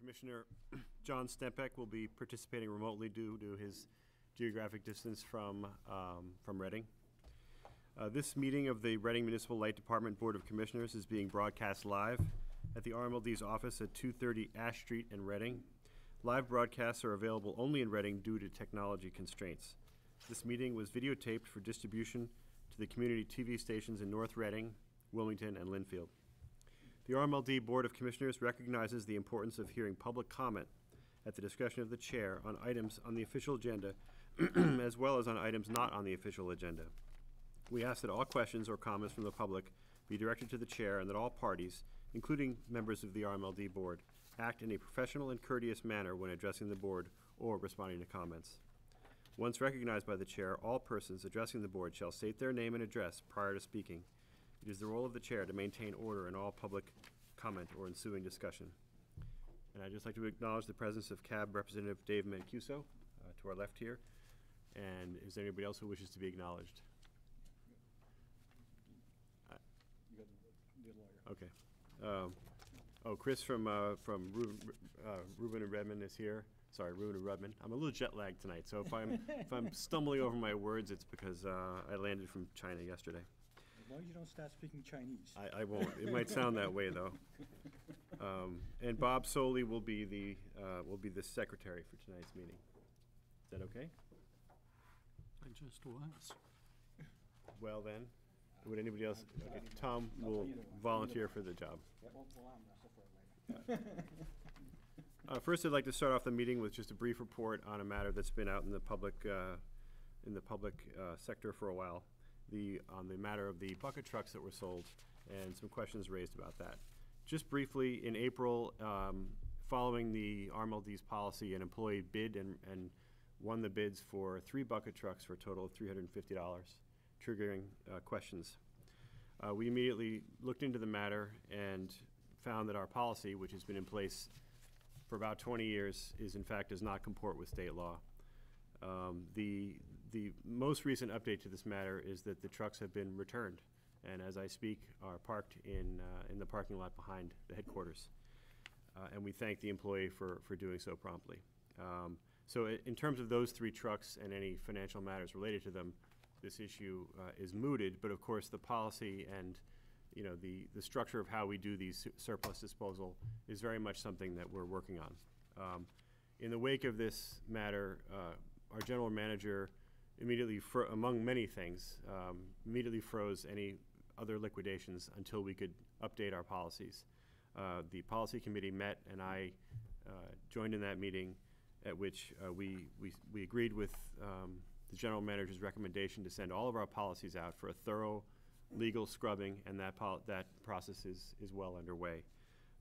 Commissioner John Stempek will be participating remotely due to his geographic distance from, um, from Reading. Uh, This meeting of the Reading Municipal Light Department Board of Commissioners is being broadcast live at the RMLD's office at 230 Ash Street in Reading. Live broadcasts are available only in Reading due to technology constraints. This meeting was videotaped for distribution to the community TV stations in North Reading, Wilmington, and Lynnfield. The RMLD Board of Commissioners recognizes the importance of hearing public comment at the discretion of the chair on items on the official agenda, as well as on items not on the official agenda. We ask that all questions or comments from the public be directed to the chair and that all parties, including members of the RMLD Board, act in a professional and courteous manner when addressing the board or responding to comments. Once recognized by the chair, all persons addressing the board shall state their name and address prior to speaking. It is the role of the chair to maintain order in all public comment or ensuing discussion. And I'd just like to acknowledge the presence of CAB Representative Dave Mancuso, uh, to our left here. And is there anybody else who wishes to be acknowledged? You got the- the lawyer. Okay. Um, Oh, Chris from, uh, from Rubin uh, Rubin and Rudman is here. Sorry, Rubin and Rudman. I'm a little jet lagged tonight, so if I'm, if I'm stumbling over my words, it's because uh, I landed from China yesterday. As long as you don't start speaking Chinese. I, I won't. It might sound that way, though. Um, And Bob Soley will be the, uh, will be the secretary for tonight's meeting. Is that okay? I just was. Well, then, would anybody else, okay, Tom will volunteer for the job. Yeah, We'll, we'll arm for it later. Uh, First, I'd like to start off the meeting with just a brief report on a matter that's been out in the public, uh, in the public uh, sector for a while. The, on the matter of the bucket trucks that were sold, and some questions raised about that. Just briefly, in April, um, following the RMLD's policy, an employee bid and, and won the bids for three bucket trucks for a total of three hundred and fifty dollars, triggering uh, questions. Uh, We immediately looked into the matter and found that our policy, which has been in place for about 20 years, is in fact does not comport with state law. Um, The, the most recent update to this matter is that the trucks have been returned, and as I speak, are parked in, uh, in the parking lot behind the headquarters. Uh, And we thank the employee for, for doing so promptly. Um, So in terms of those three trucks and any financial matters related to them, this issue uh, is mooted, but of course, the policy and, you know, the, the structure of how we do these surplus disposal is very much something that we're working on. Um, In the wake of this matter, uh, our general manager immediately, fro- among many things, um, immediately froze any other liquidations until we could update our policies. Uh, The policy committee met, and I uh, joined in that meeting, at which uh, we, we we agreed with um, the general manager's recommendation to send all of our policies out for a thorough legal scrubbing, and that, that process is, is well underway.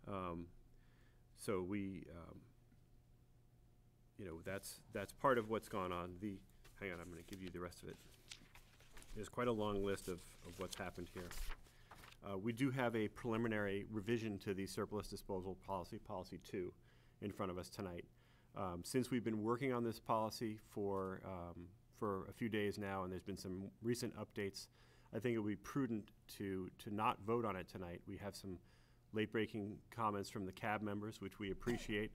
Um, So we, um, you know, that's, that's part of what's gone on. The, hang on, I'm gonna give you the rest of it. There's quite a long list of, of what's happened here. Uh, we do have a preliminary revision to the surplus disposal policy, policy two, in front of us tonight. Um, since we've been working on this policy for, um, for a few days now, and there's been some recent updates, I think it would be prudent to, to not vote on it tonight. We have some late-breaking comments from the cab members, which we appreciate,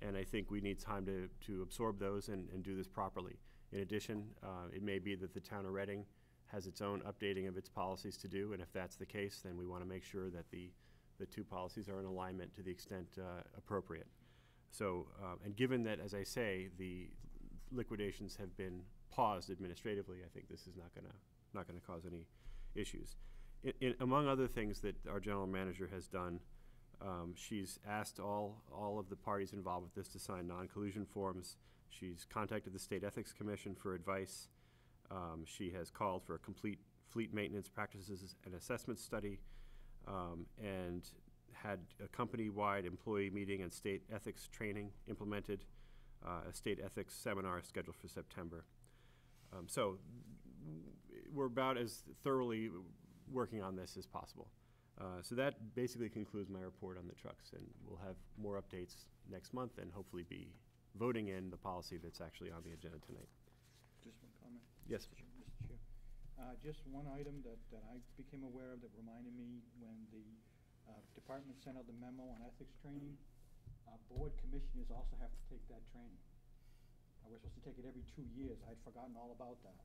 and I think we need time to, to absorb those and, and do this properly. In addition, uh, it may be that the town of Reading has its own updating of its policies to do, and if that's the case, then we want to make sure that the, the two policies are in alignment to the extent uh, appropriate. So, uh, and given that, as I say, the liquidations have been paused administratively, I think this is not gonna, not gonna cause any issues. In, in, among other things that our general manager has done, um, she's asked all, all of the parties involved with this to sign non-collusion forms. She's contacted the State Ethics Commission for advice. Um, she has called for a complete fleet maintenance practices and assessment study, um, and had a company-wide employee meeting and state ethics training implemented, uh, a state ethics seminar scheduled for September. Um, so, we're about as thoroughly working on this as possible. Uh, so that basically concludes my report on the trucks, and we'll have more updates next month and hopefully be voting in the policy that's actually on the agenda tonight. Just one comment. Yes. Mr. Chair- Mr. Chair. Uh, just one item that, that I became aware of that reminded me when the, uh, department sent out the memo on ethics training. uh, board commissioners also have to take that training. We're supposed to take it every two years. I'd forgotten all about that.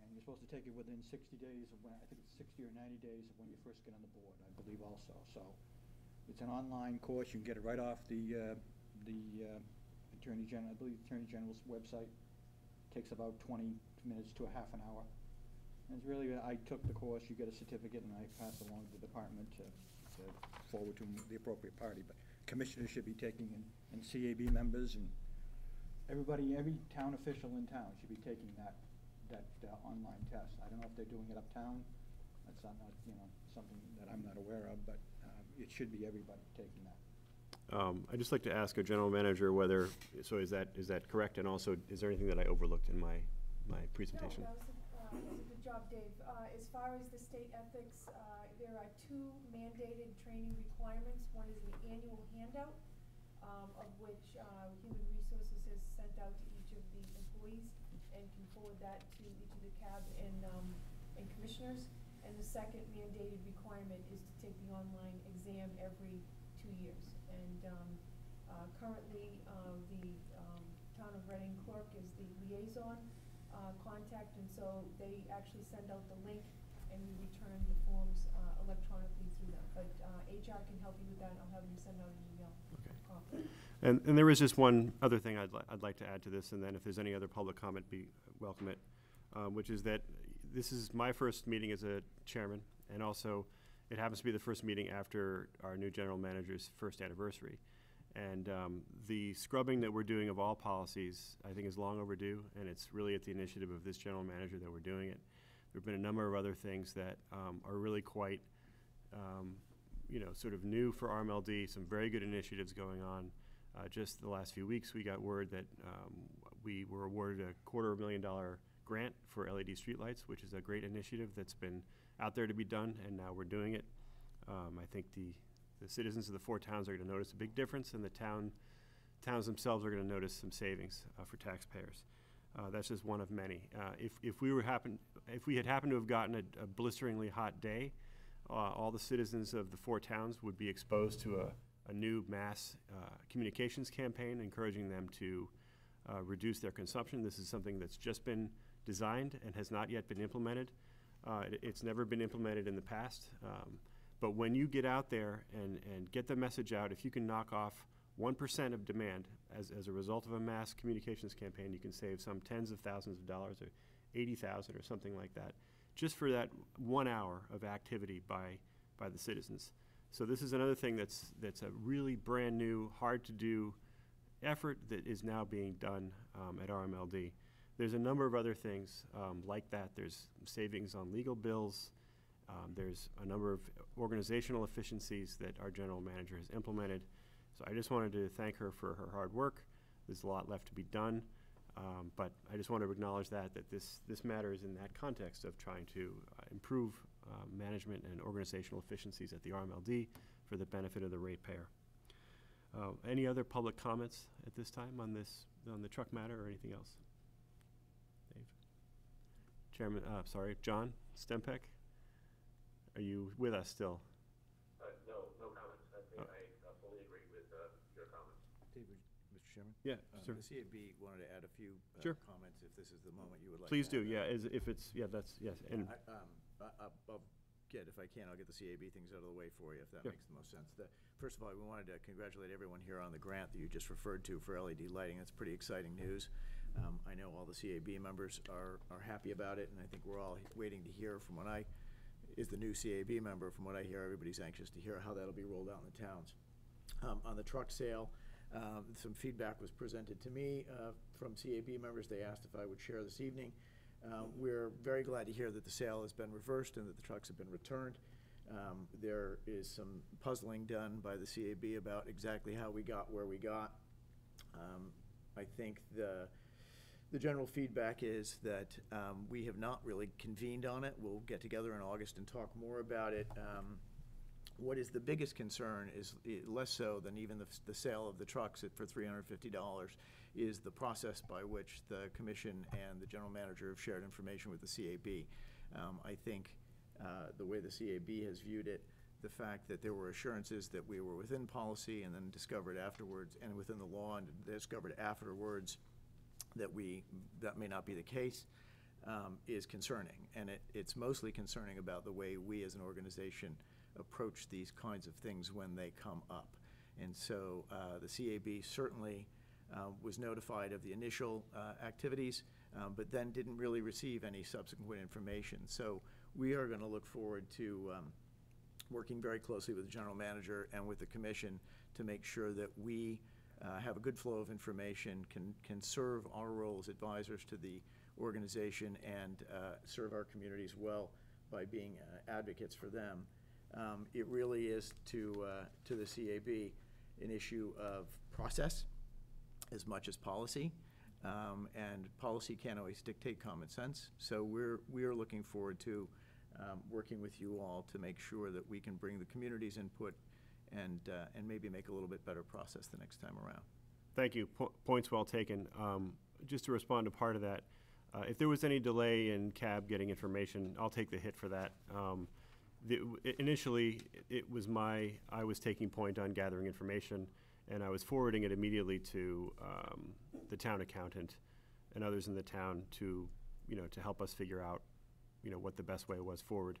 And you're supposed to take it within sixty days of when, I think it's sixty or ninety days of when you first get on the board, I believe also. So it's an online course. You can get it right off the, uh, the uh, Attorney General, I believe the Attorney General's website. Takes about twenty minutes to a half an hour. And it's really, I took the course, you get a certificate, and I pass along to the department to, to forward to the appropriate party. But commissioners should be taking, and, and CAB members, and everybody, every town official in town should be taking that, that uh, online test. I don't know if they're doing it uptown, that's not, not, you know, something that I'm not aware of, but, um, it should be everybody taking that. Um, I'd just like to ask our general manager whether, so is that, is that correct? And also, is there anything that I overlooked in my, my presentation? No, that was, a- uh, that was a good job, Dave. Uh, as far as the state ethics, uh, there are two mandated training requirements. One is an annual handout, um, of which, uh, Human Resources has sent out to each of the employees and can forward that to each of the cab and, um, and commissioners. And the second mandated requirement is to take the online exam every two years. And, um, uh, currently, uh, the, um, town of Reading clerk is the liaison, uh, contact, and so they actually send out the link and we return the forms, uh, electronically through them. But, uh, HR can help you with that, I'll have them send out an email. Okay. And, and there is just one other thing I'd, li- I'd like to add to this, and then if there's any other public comment, be, welcome it, uh, which is that this is my first meeting as a chairman, and also, it happens to be the first meeting after our new general manager's first anniversary. And, um, the scrubbing that we're doing of all policies, I think is long overdue, and it's really at the initiative of this general manager that we're doing it. There've been a number of other things that, um, are really quite, um, you know, sort of new for RMLD, some very good initiatives going on. Uh, just the last few weeks, we got word that, um, we were awarded a quarter of a million dollar grant for LED streetlights, which is a great initiative that's been out there to be done, and now we're doing it. Um, I think the, the citizens of the four towns are gonna notice a big difference, and the town, towns themselves are gonna notice some savings, uh, for taxpayers. Uh, that's just one of many. Uh, if, if we were happen, if we had happened to have gotten a, a blisteringly hot day, uh, all the citizens of the four towns would be exposed to a, a new mass, uh, communications campaign encouraging them to, uh, reduce their consumption. This is something that's just been designed and has not yet been implemented. Uh, it, it's never been implemented in the past. Um, but when you get out there and, and get the message out, if you can knock off one percent of demand as, as a result of a mass communications campaign, you can save some tens of thousands of dollars or eighty thousand or something like that, just for that one hour of activity by, by the citizens. So this is another thing that's, that's a really brand-new, hard-to-do effort that is now being done um, at RMLD. There's a number of other things um, like that. There's savings on legal bills. Um, There's a number of organizational efficiencies that our general manager has implemented. So I just wanted to thank her for her hard work. There's a lot left to be done. Um, But I just want to acknowledge that, that this, this matter is in that context of trying to uh, improve uh, management and organizational efficiencies at the RMLD for the benefit of the ratepayer. Uh, Any other public comments at this time on this, on the truck matter or anything else? Dave? Chairman, uh, sorry, John Stempek? Are you with us still? Uh, no, no comments. I think Oh. I uh, fully agree with, uh, your comments. David, Mr. Chairman? Yeah, Uh, sir. The CAB wanted to add a few uh, Sure. comments, if this is the moment you would like. Please to do, add yeah, that. as, if it's, yeah, that's, yes, and, I, um, I- I- I'll get, if I can, I'll get the CAB things out of the way for you, if that Sure. makes the most sense. The- First of all, we wanted to congratulate everyone here on the grant that you just referred to for LED lighting. That's pretty exciting news. Um, I know all the CAB members are, are happy about it, and I think we're all waiting to hear from what I, is the new CAB member, from what I hear, everybody's anxious to hear how that'll be rolled out in the towns. Um, on the truck sale, um, some feedback was presented to me, uh, from CAB members. They asked if I would share this evening. Um, we're very glad to hear that the sale has been reversed and that the trucks have been returned. Um, there is some puzzling done by the CAB about exactly how we got where we got. Um, I think the, the general feedback is that um, we have not really convened on it. We'll get together in August and talk more about it. Um, What is the biggest concern is, less so than even the, the sale of the trucks for three hundred and fifty dollars, is the process by which the commission and the general manager have shared information with the CAB. Um, I think uh, the way the CAB has viewed it, the fact that there were assurances that we were within policy and then discovered afterwards, and within the law and discovered afterwards that we, that may not be the case, um, is concerning. And it, it's mostly concerning about the way we as an organization approach these kinds of things when they come up. And so uh, the CAB certainly uh, was notified of the initial uh, activities, um, but then didn't really receive any subsequent information. So we are going to look forward to um, working very closely with the general manager and with the commission to make sure that we uh, have a good flow of information, can, can serve our role as advisors to the organization and uh, serve our communities well by being uh, advocates for them. Um, It really is to, uh, to the CAB an issue of process as much as policy. Um, And policy can't always dictate common sense. So we're, we are looking forward to um, working with you all to make sure that we can bring the community's input and, uh, and maybe make a little bit better process the next time around. Thank you. Po- Points well taken. Um, Just to respond to part of that, uh, if there was any delay in CAB getting information, I'll take the hit for that. Um, the- Initially, it was my, I was taking point on gathering information, and I was forwarding it immediately to um, the town accountant and others in the town to, you know, to help us figure out, you know, what the best way was forward.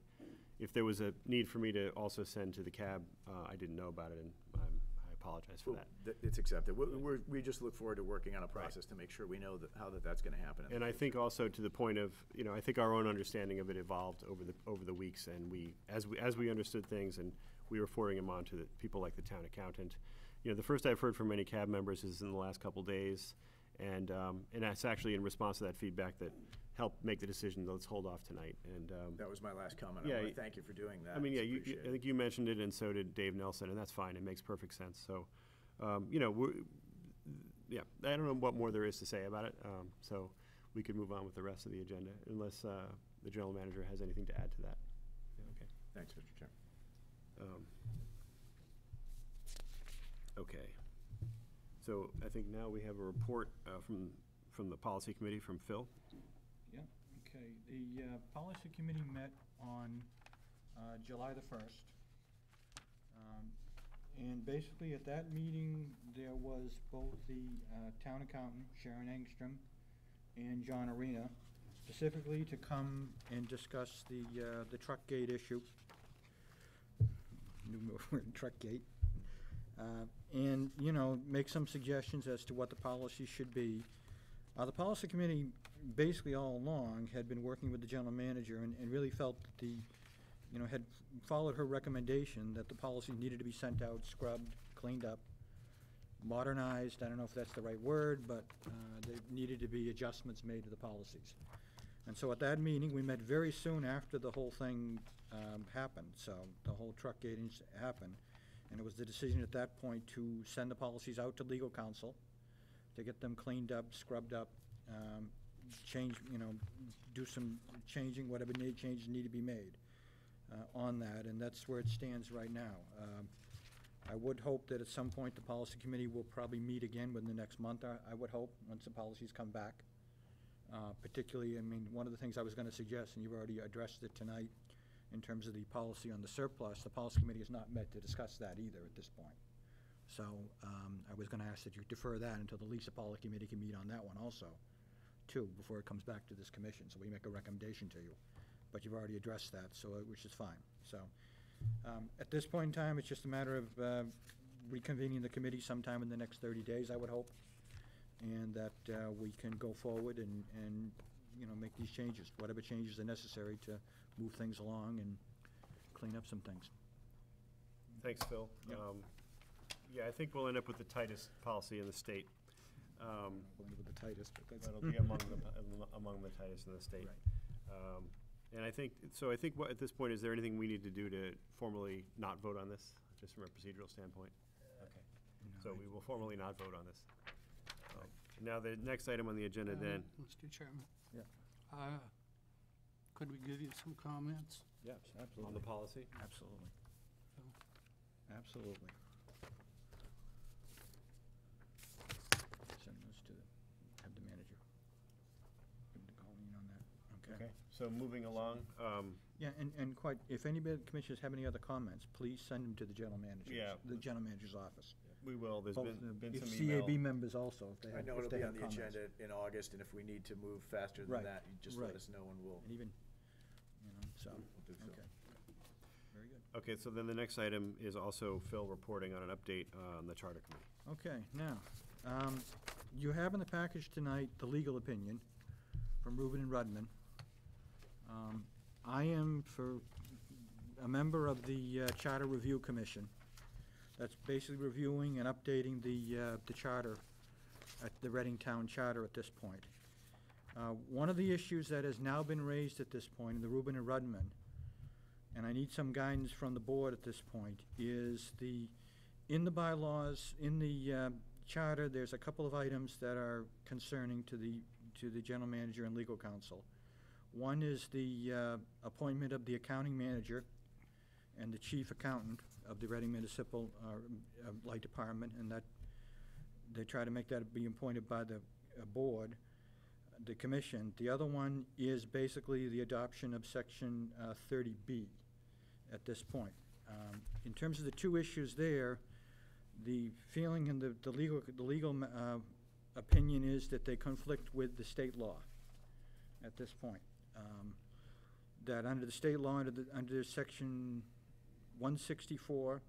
If there was a need for me to also send to the CAB, uh, I didn't know about it, and I'm- I apologize for that. Th- It's accepted. We, we're, we just look forward to working on a process to make sure we know that, how that that's gonna happen. And I think also to the point of, you know, I think our own understanding of it evolved over the, over the weeks, and we, as we, as we understood things, and we were forwarding them on to the people like the town accountant. You know, the first I've heard from many cab members is in the last couple days, and, um, and that's actually in response to that feedback that helped make the decision, let's hold off tonight, and, um, That was my last comment. I Yeah, wanna y- thank you for doing that. I mean, yeah, It's you, you- I appreciated. think you mentioned it, and so did Dave Nelson, and that's fine, it makes perfect sense, so, um, you know, we're, yeah, I don't know what more there is to say about it, um, so we could move on with the rest of the agenda, unless, uh, the general manager has anything to add to that. Yeah, okay. Thanks, Mr. Chairman. Um, Okay. So I think now we have a report, uh, from, from the policy committee, from Phil. Okay. The uh, policy committee met on uh, July the 1st. Um, And basically, at that meeting, there was both the uh, town accountant, Sharon Angstrom, and John Arena, specifically to come and discuss the, uh, the truck gate issue. New word, truck gate. Uh, And, you know, make some suggestions as to what the policy should be. Uh, the policy committee, basically all along, had been working with the general manager and, and really felt that the, you know, had followed her recommendation that the policy needed to be sent out, scrubbed, cleaned up, modernized, I don't know if that's the right word, but, uh, there needed to be adjustments made to the policies. And so at that meeting, we met very soon after the whole thing, um, happened, so the whole truck gating happened. And it was the decision at that point to send the policies out to legal counsel, to get them cleaned up, scrubbed up, um, change, you know, do some changing, whatever need, changes need to be made uh, on that, and that's where it stands right now. Um, I would hope that at some point, the policy committee will probably meet again within the next month, I I would hope, once the policies come back. Uh, Particularly, I mean, one of the things I was gonna suggest, and you've already addressed it tonight, in terms of the policy on the surplus, the policy committee has not met to discuss that either at this point. So um, I was going to ask that you defer that until the Lisa Policy Committee can meet on that one also, too, before it comes back to this commission, so we make a recommendation to you. But you've already addressed that, so, uh, which is fine. So um, at this point in time, it's just a matter of uh, reconvening the committee sometime in the next 30 days, I would hope, and that uh, we can go forward and, and, you know, make these changes, whatever changes are necessary to move things along and clean up some things. Thanks, Phil. Um, Yeah, I think we'll end up with the tightest policy in the state. Um, One with the tightest, but that's. That'll be among the, among the tightest in the state. Um, And I think, so I think what, at this point, is there anything we need to do to formally not vote on this, just from a procedural standpoint? Okay, so we will formally not vote on this. Um, Now, the next item on the agenda Uh, then, Mr. Chairman. Yeah. Uh, Could we give you some comments? Yes, on absolutely. the policy? Absolutely. Absolutely. Send those to, have the manager. Give them to Colleen on that, okay? So moving along, um, Yeah, and, and quite, if any of the commissioners have any other comments, please send them to the general manager's, Yeah. the general manager's office. We will, there's Both been, the- been if some email. CAB members also, if they I have, know if it'll they be have on the comments. agenda in August, and if we need to move faster Right, than that, you just right. let us know and we'll, And even, you know, so, we'll do so. okay. Very good. Okay, so then the next item is also Phil reporting on an update uh, on the charter committee. Okay, now, um, you have in the package tonight the legal opinion from Rubin and Rudman. Um, I am for, a member of the uh, Charter Review Commission. That's basically reviewing and updating the, uh, the charter at the Reading Town Charter at this point. Uh, One of the issues that has now been raised at this point in the Rubin and Rudman, and I need some guidance from the board at this point, is the, in the bylaws, in the uh, charter, there's a couple of items that are concerning to the, to the general manager and legal counsel. One is the uh, appointment of the accounting manager and the chief accountant of the Reading Municipal uh, uh, Light Department, and that, they try to make that be appointed by the uh, board, the commission. The other one is basically the adoption of section uh, 30B at this point. Um, In terms of the two issues there, the feeling and the, the legal, the legal uh, opinion is that they conflict with the state law at this point. Um, That under the state law, under the, under section one sixty-four,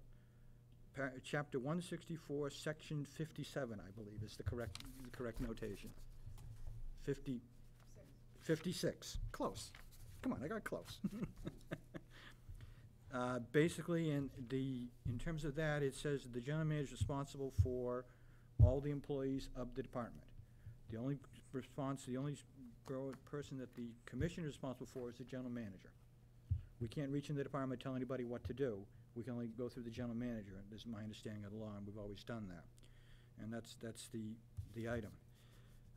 chapter one sixty-four, section fifty-seven, I believe, is the correct, the correct notation. Fifty, fifty-six, close. Come on, I got close. Uh, Basically, in the, in terms of that, it says the general manager is responsible for all the employees of the department. The only response, the only grow- person that the commission is responsible for is the general manager. We can't reach in the department, tell anybody what to do. We can only go through the general manager, this is my understanding of the law, and we've always done that. And that's, that's the, the item.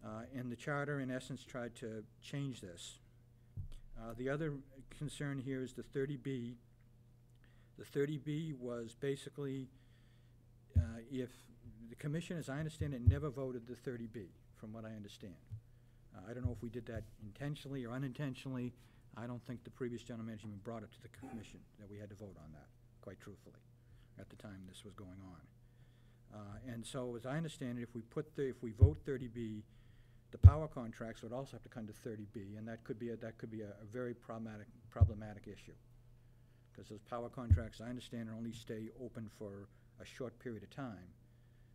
Uh, And the charter, in essence, tried to change this. Uh, The other concern here is the thirty B. The thirty B was basically, uh, if, the commission, as I understand it, never voted the thirty B, from what I understand. Uh, I don't know if we did that intentionally or unintentionally. I don't think the previous general manager brought it to the commission, that we had to vote on that, quite truthfully, at the time this was going on. Uh, And so, as I understand it, if we put, the if we vote thirty B, the power contracts would also have to come to thirty B, and that could be, a that could be a a very problematic, problematic issue. Because those power contracts, I understand, only stay open for a short period of time.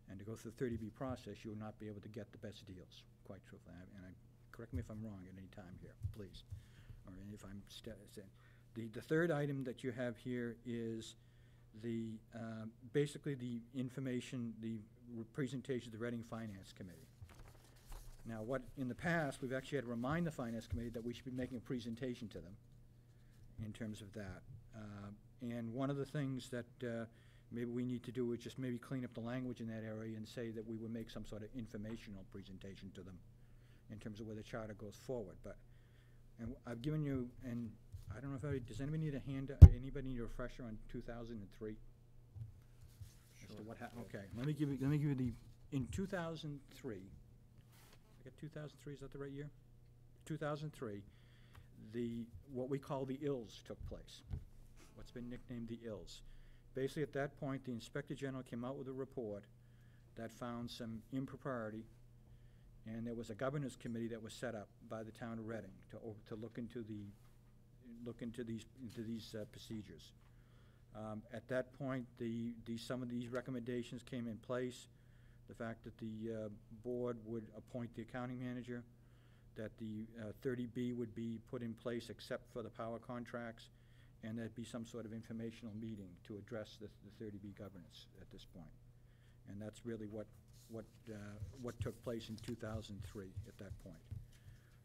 And to go through the thirty B process, you will not be able to get the best deals, quite truthfully. And I- And I, correct me if I'm wrong at any time here, please. Or if I'm saying. The, the third item that you have here is the, uh, basically the information, the re- presentation to the Reading Finance Committee. Now, what, in the past, we've actually had to remind the Finance Committee that we should be making a presentation to them in terms of that. Uh, And one of the things that uh, maybe we need to do is just maybe clean up the language in that area and say that we would make some sort of informational presentation to them in terms of where the charter goes forward, but, and I've given you, and I don't know if, I- does anybody need a hand, anybody need a refresher on two thousand and three? As to what hap, okay, let me give you, let me give you the, in two thousand three, I got two thousand three, is that the right year? Two thousand three, the, what we call the ills took place, what's been nicknamed the ills. Basically, at that point, the Inspector General came out with a report that found some impropriety, and there was a governance committee that was set up by the town of Reading to, to look into the, look into these, into these uh, procedures. Um, At that point, the, the, some of these recommendations came in place. The fact that the uh, board would appoint the accounting manager, that the uh, thirty B would be put in place except for the power contracts, and there'd be some sort of informational meeting to address the, the thirty B governance at this point. And that's really what, what, uh, what took place in two thousand three at that point.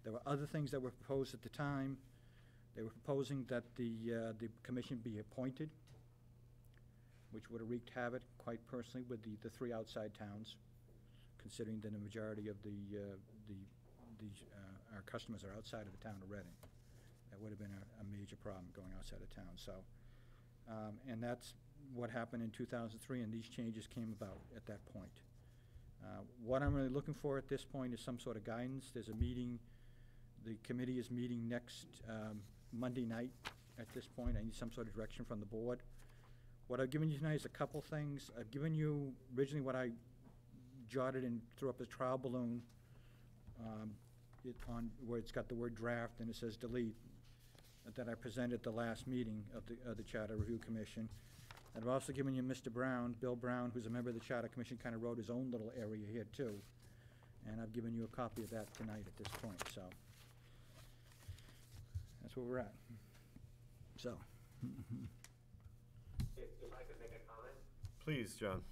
There were other things that were proposed at the time. They were proposing that the, uh, the commission be appointed, which would have wreaked havoc, quite personally, with the, the three outside towns, considering that the majority of the, uh, the, these, uh, our customers are outside of the town of Reading. Would have been a, a major problem going outside of town, so. Um, and that's what happened in two thousand three, and these changes came about at that point. Uh, What I'm really looking for at this point is some sort of guidance. There's a meeting, the committee is meeting next um, Monday night at this point. I need some sort of direction from the board. What I've given you tonight is a couple things. I've given you originally what I jotted and threw up as trial balloon, um, it on, where it's got the word draft and it says delete, that I presented at the last meeting of the, of the Charter Review Commission. And I've also given you Mr. Brown, Bill Brown, who's a member of the Charter Commission, kind of wrote his own little area here too. And I've given you a copy of that tonight at this point, so. That's where we're at. So, If, if I could make a comment, Please, John.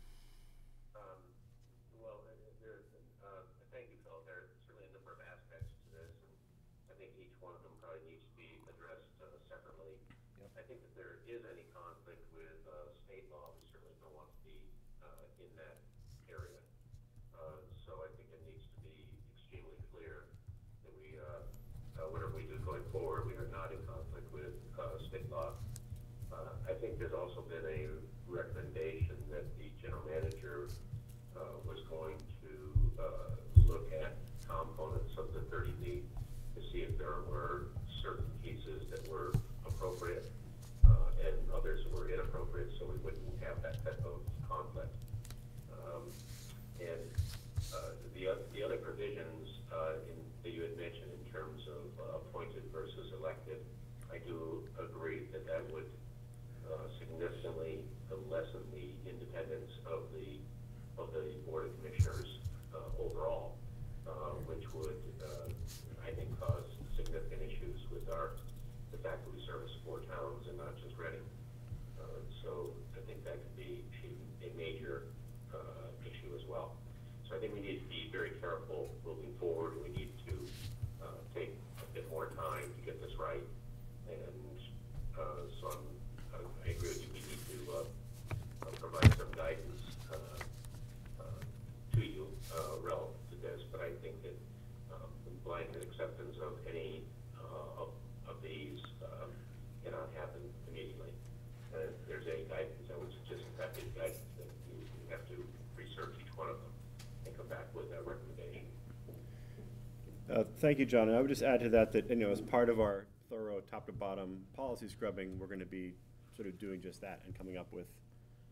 Thank you, John. And I would just add to that, that, you know, as part of our thorough top-to-bottom policy scrubbing, we're gonna be sort of doing just that and coming up with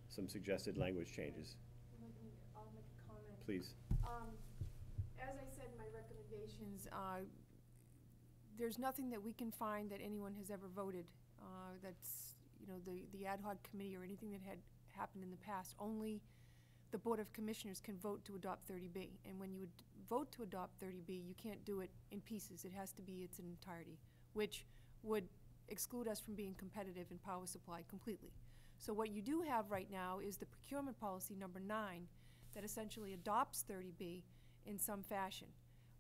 some suggested language changes. I'll make a comment. Please. Um, as I said my recommendations, uh, there's nothing that we can find that anyone has ever voted, uh, that's, you know, the, the ad hoc committee or anything that had happened in the past. Only the Board of Commissioners can vote to adopt thirty B. And when you would vote to adopt thirty B, you can't do it in pieces. It has to be its entirety, which would exclude us from being competitive in power supply completely. So what you do have right now is the procurement policy number nine that essentially adopts thirty B in some fashion.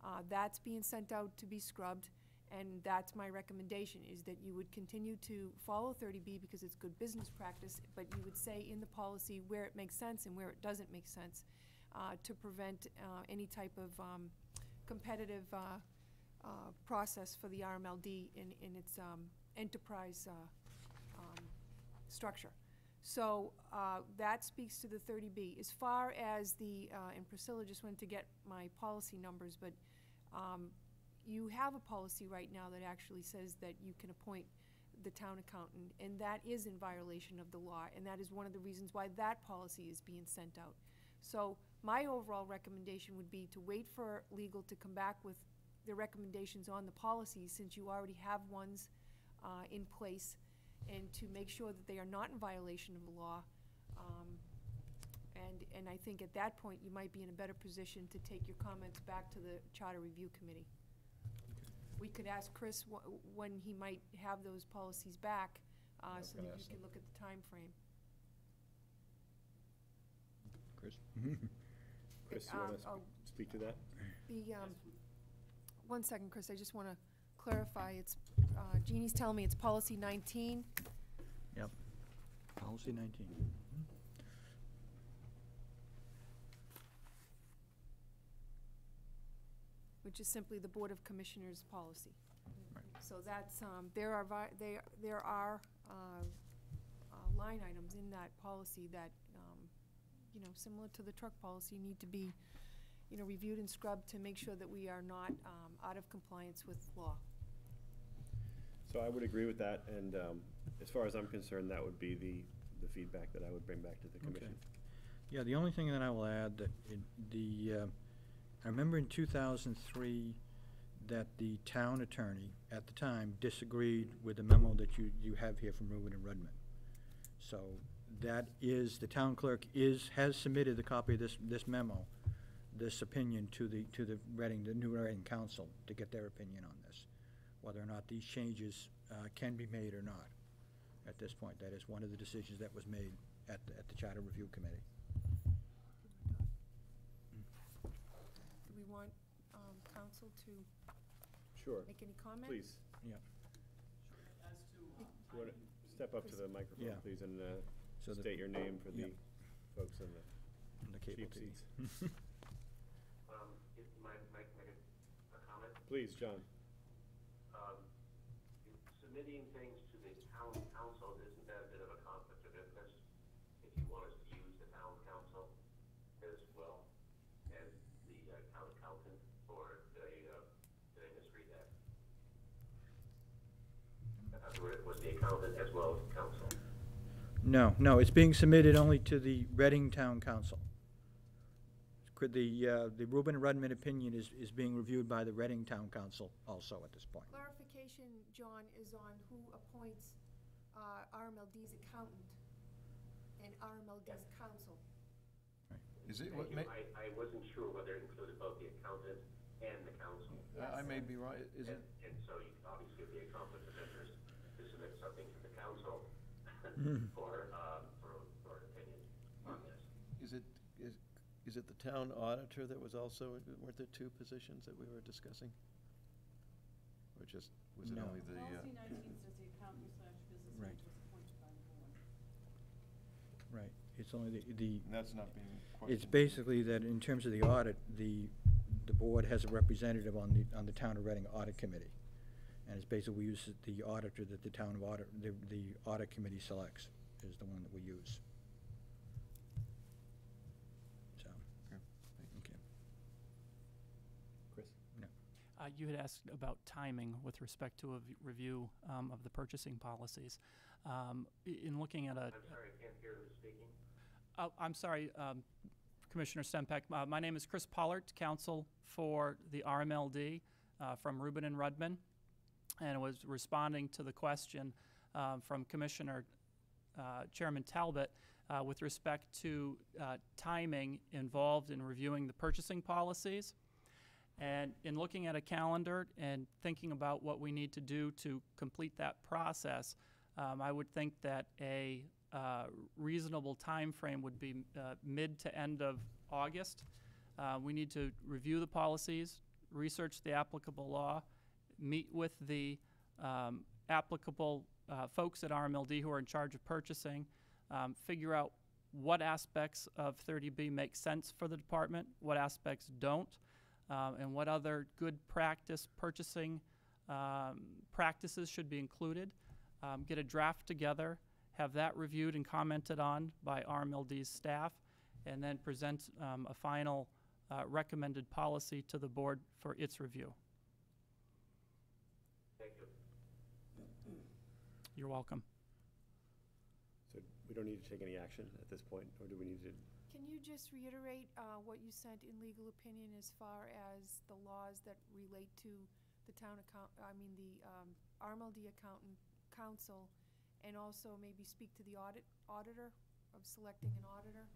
Uh, that's being sent out to be scrubbed, and that's my recommendation, is that you would continue to follow thirty B because it's good business practice, but you would say in the policy where it makes sense and where it doesn't make sense, uh, to prevent, uh, any type of, um, competitive, uh, uh, process for the RMLD in, in its, um, enterprise, uh, um, structure. So, uh, that speaks to the thirty B. As far as the, uh, and Priscilla just went to get my policy numbers, but, um, you have a policy right now that actually says that you can appoint the town accountant, and that is in violation of the law, and that is one of the reasons why that policy is being sent out. So, my overall recommendation would be to wait for legal to come back with their recommendations on the policies, since you already have ones, uh, in place, and to make sure that they are not in violation of the law. Um, and, and I think at that point, you might be in a better position to take your comments back to the Charter Review Committee. We could ask Chris wh- when he might have those policies back, uh, was so gonna that you ask can him. look at the time frame. Chris? Chris, you wanna Um, sp- oh. speak to that? The, um, one second, Chris, I just wanna clarify, it's, uh, Jeannie's telling me it's policy nineteen, Yep. Policy nineteen. Which is simply the Board of Commissioners policy. Right. So that's, um, there are vi- there, there are, uh, uh, line items in that policy that, um, you know, similar to the truck policy, need to be, you know, reviewed and scrubbed to make sure that we are not, um, out of compliance with law. So I would agree with that, and um, as far as I'm concerned, that would be the, the feedback that I would bring back to the commission. Yeah, the only thing that I will add, that it, the, uh, I remember in two thousand three, that the town attorney, at the time, disagreed with the memo that you, you have here from Rubin and Rudman. So, that is, the town clerk is, has submitted the copy of this, this memo, this opinion to the, to the Reading, the new Reading Counsel, to get their opinion on this, whether or not these changes, uh, can be made or not, at this point. That is one of the decisions that was made at, the- at the Charter Review Committee. Do we want, um, counsel to Sure, make any comment? please. Yeah. You wanna Step up to the microphone, Yeah. please, and uh, So the- state your name for the Yep. folks in the The cable cheap TV. seats. Um, if my, my, make a, a comment? Please, John. Um, submitting things to the town counsel, isn't that a bit of a conflict of interest? If you want us to use the town counsel as well as the uh, town accountant, or did I, uh, did I misread that? I thought it was the accountant as well as counsel. No, no, it's being submitted only to the Reading Town Counsel. Could the, uh, the Rubin and Rudman opinion is, is being reviewed by the Reading Town Counsel also at this point. Clarification, John, is on who appoints, uh, RMLD's accountant and RMLD's counsel. Is it, Thank what you. may, I, I wasn't sure whether it included both the accountant and the counsel. I I may be wrong, is And, it, and so you could obviously be a conflict of interest to submit something to the counsel Hmm. for, um, for, for an opinion on this. is it, is, is it the town auditor that was also, weren't there two positions that we were discussing? Or just, was it No. only the, uh, Policy nineteen says the accountant slash business Right. manager is appointed by the board. Right, it's only the, the, and that's not being it's questioned? basically that in terms of the audit, the, the board has a representative on the, on the Town of Reading Audit Committee. And it's basically, we use the auditor that the town of audit, the, the audit committee selects, is the one that we use. So, Okay, okay. Chris? Uh, You had asked about timing with respect to a v- review um, of the purchasing policies. Um, i- In looking at a, I'm sorry, I can't hear who's speaking. oh, I'm sorry, um, Commissioner Stempak, Uh, my name is Chris Pollard, counsel for the RMLD uh, from Rubin and Rudman, and was responding to the question um, from Commissioner uh, Chairman Talbot uh, with respect to uh, timing involved in reviewing the purchasing policies. And in looking at a calendar and thinking about what we need to do to complete that process, um, I would think that a uh, reasonable time frame would be uh, mid to end of August. Uh, we need to review the policies, research the applicable law, meet with the um, applicable uh, folks at RMLD who are in charge of purchasing, um, figure out what aspects of 30B make sense for the department, what aspects don't, um, and what other good practice purchasing um, practices should be included. Um, get a draft together, have that reviewed and commented on by RMLD's staff, and then present um, a final uh, recommended policy to the board for its review. Thank you. You're welcome. So we don't need to take any action at this point, or do we need to? Can you just reiterate, uh, what you sent in legal opinion as far as the laws that relate to the town account, I mean, the, um, RMLD accountant counsel, and also maybe speak to the audit, auditor, of selecting an auditor?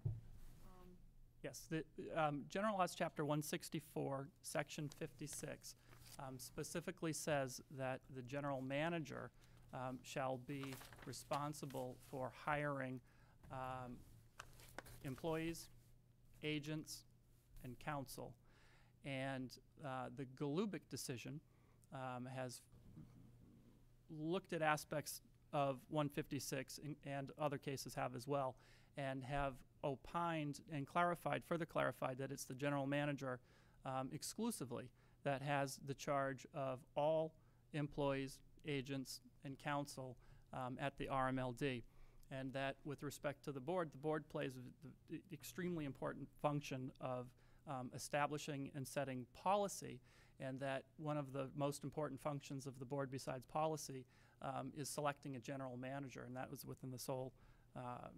Um, Yes, the, um, General Laws, Chapter 164, Section 56, um, specifically says that the general manager um, shall be responsible for hiring um, employees, agents, and counsel. And uh, the Galubic decision um, has looked at aspects of 156 and- and other cases have as well, and have opined and clarified, further clarified, that it's the general manager um, exclusively that has the charge of all employees, agents, and counsel um, at the RMLD. And that with respect to the board, the board plays the extremely important function of um, establishing and setting policy, and that one of the most important functions of the board besides policy um, is selecting a general manager, and that was within the sole, um,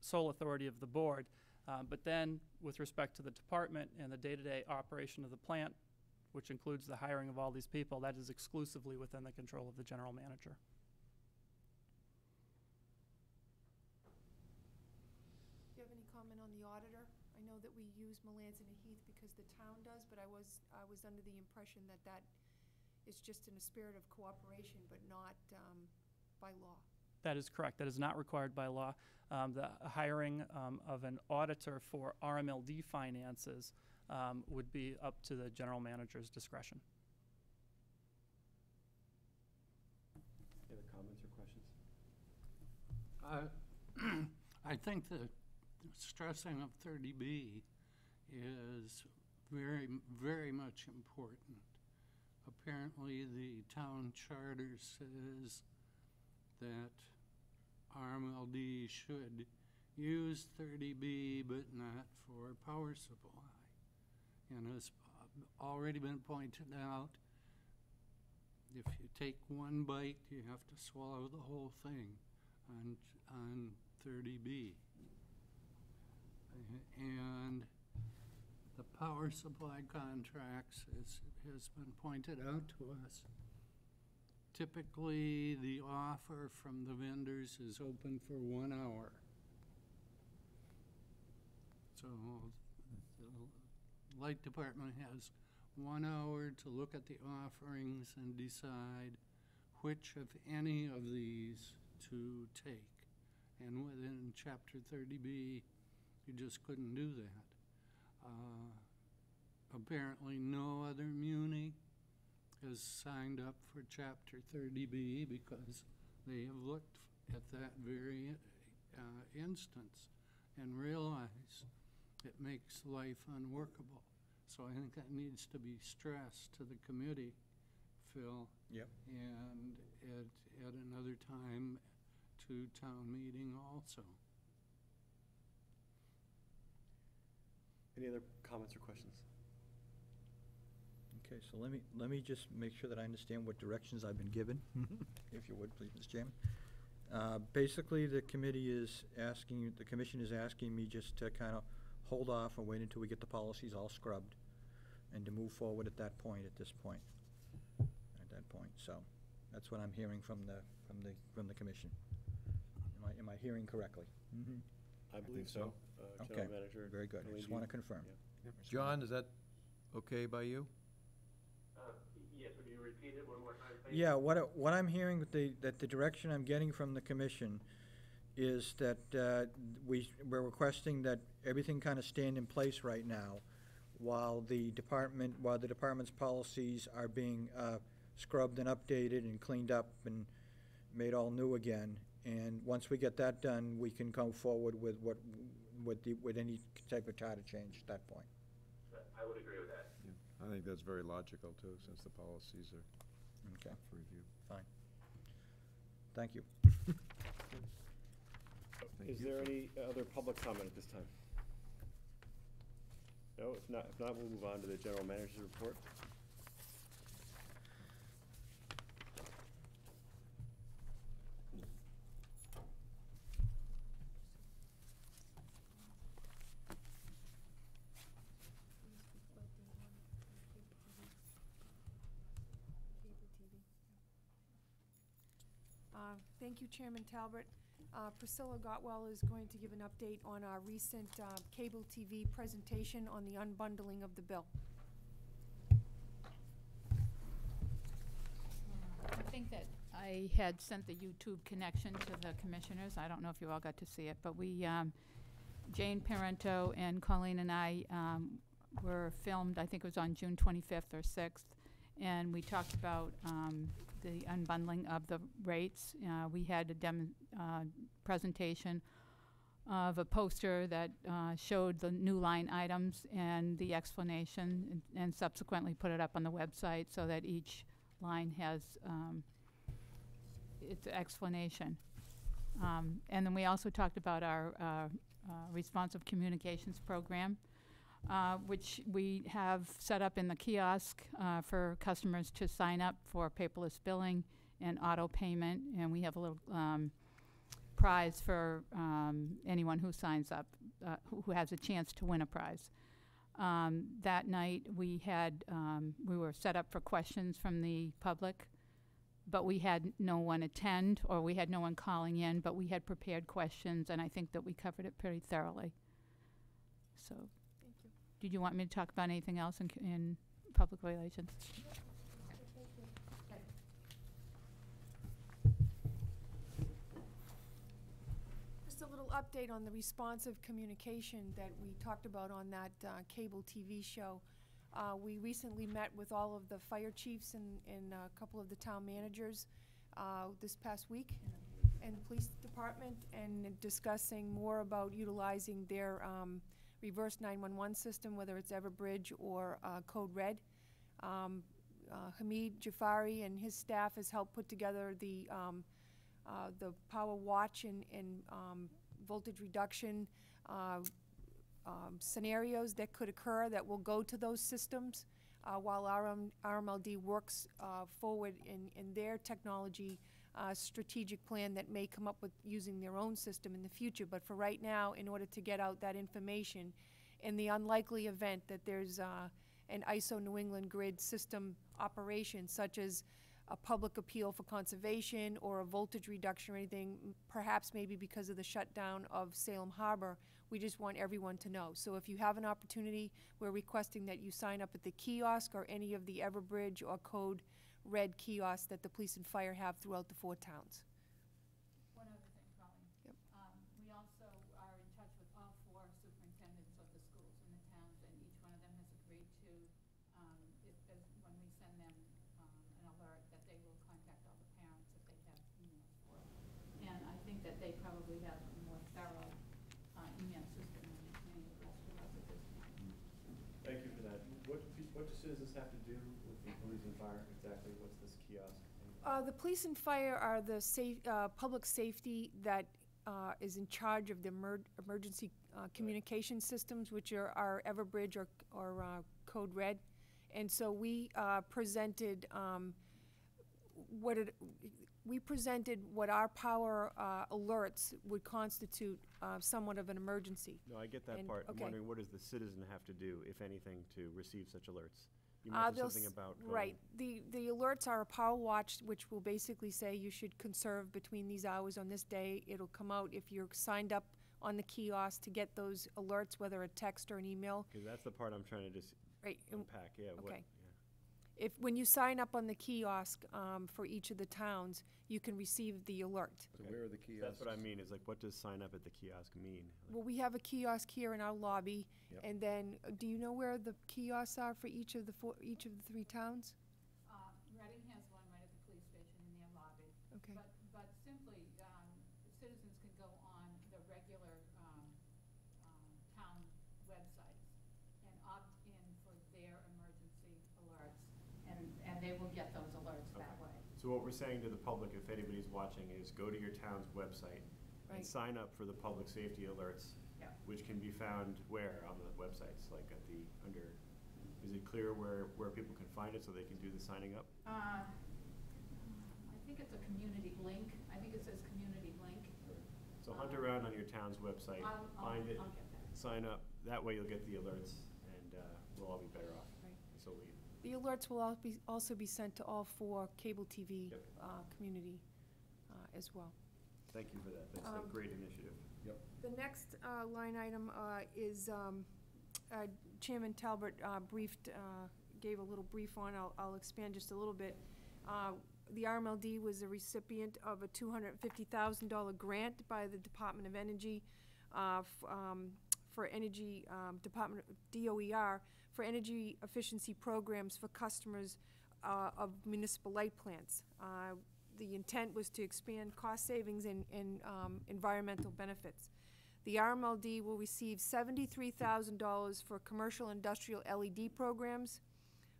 sole authority of the board. Um, But then, with respect to the department and the day-to-day operation of the plant, which includes the hiring of all these people, that is exclusively within the control of the general manager. Do you have any comment on the auditor? I know that we use Melanson and Heath because the town does, but I was, I was under the impression that that is just in a spirit of cooperation, but not um, by law. That is correct. That is not required by law. Um, the hiring um, of an auditor for RMLD finances um, would be up to the general manager's discretion. Any other comments or questions? Uh, I think that stressing of 30B is very, very much important. Apparently, the town charter says that RMLD should use 30B, but not for power supply. And as already been pointed out, if you take one bite, you have to swallow the whole thing on, on 30B. And the power supply contracts, as has been pointed out to us, typically the offer from the vendors is open for one hour. So light department has one hour to look at the offerings and decide which, if any, of these to take. And within chapter thirty B, you just couldn't do that. Uh, Apparently, no other muni has signed up for chapter thirty B because they have looked at that very uh, instance and realized it makes life unworkable. So I think that needs to be stressed to the committee, Phil. Yep. And at, at another time to town meeting also. Any other comments or questions? Okay, so let me, let me just make sure that I understand what directions I've been given, if you would, please, Mr. Chairman. Uh, Basically, the committee is asking, the commission is asking me just to kind of hold off and wait until we get the policies all scrubbed, and to move forward at that point, at this point, at that point. So, that's what I'm hearing from the, from the, from the commission. Am I, am I hearing correctly? I believe so. so. Uh, Okay, Manager. very good. I just do want to confirm. yeah. John, is that okay by you? Uh, yes, would you repeat it one more time, please? Yeah, what, I- what I'm hearing, that the, that the direction I'm getting from the commission is that uh, we, we're requesting that everything kind of stand in place right now while the department, while the department's policies are being uh, scrubbed and updated and cleaned up and made all new again. And once we get that done, we can come forward with what, with the, with any type of charter change at that point. I would agree with that. I think that's very logical, too, since the policies are Okay, up for review. fine. Thank you. Thank Is there any other public comment at this time? No, if not, if not, we'll move on to the general manager's report. Uh, Thank you, Chairman Talbot. Uh, Priscilla Gotwell is going to give an update on our recent uh, cable TV presentation on the unbundling of the bill. I think that I had sent the YouTube connection to the commissioners. I don't know if you all got to see it, but we, um, Jane Parenteau and Colleen and I um, were filmed, I think it was on June 25th or 6th, and we talked about um, the unbundling of the rates. Uh, We had a dem, uh, presentation of a poster that uh, showed the new line items and the explanation, and- and subsequently put it up on the website so that each line has um, its explanation. Um, And then we also talked about our uh, responsive communications program, uh, which we have set up in the kiosk uh, for customers to sign up for paperless billing and auto payment, and we have a little um, prize for um, anyone who signs up, uh, who who has a chance to win a prize. Um, That night, we had, um, we were set up for questions from the public, but we had no one attend, or we had no one calling in, but we had prepared questions, and I think that we covered it pretty thoroughly. So, Thank you. did you want me to talk about anything else in, c- in public relations? Just a little update on the responsive communication that we talked about on that uh, cable TV show. Uh, We recently met with all of the fire chiefs and, and a couple of the town managers uh, this past week, and the police department, and discussing more about utilizing their um, reverse 911 system, whether it's Everbridge or uh, Code Red. Um, uh, Hamid Jafari and his staff has helped put together the um, uh, the power watch and, and um, voltage reduction uh, um, scenarios that could occur that will go to those systems uh, while RM, RMLD works uh, forward in, in their technology uh, strategic plan that may come up with using their own system in the future. But for right now, in order to get out that information, in the unlikely event that there's uh, an ISO New England grid system operation, such as a public appeal for conservation or a voltage reduction or anything, perhaps maybe because of the shutdown of Salem Harbor, we just want everyone to know. So if you have an opportunity, we're requesting that you sign up at the kiosk or any of the Everbridge or Code Red kiosks that the police and fire have throughout the four towns. One other thing, Colleen. Yep. Um, we also are in touch with all four superintendents of the schools in the towns, and each one of them has agreed to, um, if, as, when we send them, um, an alert, that they will contact all the parents if they have emails for it. And I think that they probably have a more thorough, uh, email system than many of the rest of us at this point. Thank you for that. What, do- what do citizens have to do with the police and fire exactly? What's this kiosk? Uh, the police and fire are the safe, uh, public safety that, uh, is in charge of the emer- emergency, uh, communication systems, which are our Everbridge or, or, uh, Code Red. And so we, uh, presented, um, what it, we presented what our power, uh, alerts would constitute, uh, somewhat of an emergency. No, I get that And- part. I'm wondering, what does the citizen have to do, if anything, to receive such alerts? You Uh, mentioned something about. Right, the, the alerts are a power watch, which will basically say you should conserve between these hours on this day. It'll come out if you're signed up on the kiosk to get those alerts, whether a text or an email, Because that's the part I'm trying to just right? unpack, yeah, okay. Yeah. If, when you sign up on the kiosk, um, for each of the towns, you can receive the alert. So Okay. where are the So kiosks? That's what I mean, is like, what does sign up at the kiosk mean? Like, Well, we have a kiosk here in our lobby, Yep. and then, uh, do you know where the kiosks are for each of the four, each of the three towns? Uh, Reading has one right at the police station in their lobby. Okay. But, but simply, um, citizens can go on the regular, um, um, town websites and opt in for their emergency alerts, and, and they will get those alerts that Okay. way. So what we're saying to the public, if anybody's watching, is go to your town's website and Right. sign up for the public safety alerts, Yeah. which can be found where on the websites, like at the, under, is it clear where, where people can find it so they can do the signing up? Uh, I think it's a community link, I think it says community link. So hunt around on your town's website, I'll, I'll, find it, I'll get that. sign up, that way you'll get the alerts, and, uh, we'll all be better off. Right. So we, The alerts will al- be, also be sent to all four cable TV, Yep. uh, community, uh, as well. thank you for that, that's a Um, great initiative. The next, uh, line item, uh, is, um, uh, Chairman Talbot uh, briefed, uh, gave a little brief on, I'll, I'll expand just a little bit. Uh, the RMLD was a recipient of a two hundred and fifty thousand dollar grant by the Department of Energy, uh, f- um, for energy, um, Department, DOER, for energy efficiency programs for customers, uh, of municipal light plants. Uh, the intent was to expand cost savings and, and, um, environmental benefits. The RMLD will receive seventy-three thousand dollars for commercial industrial LED programs,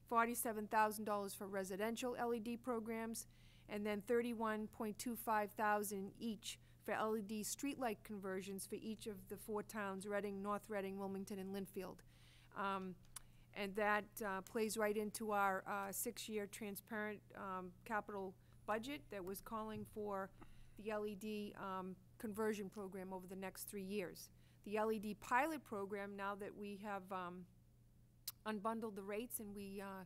forty-seven thousand dollars for residential LED programs, and then thirty-one point two five thousand each for LED streetlight conversions for each of the four towns, Reading, North Reading, Wilmington, and Lynnfield. Um, and that, uh, plays right into our, uh, six-year transparent, um, capital budget that was calling for the LED um, conversion program over the next three years. The LED pilot program, now that we have um, unbundled the rates and we uh,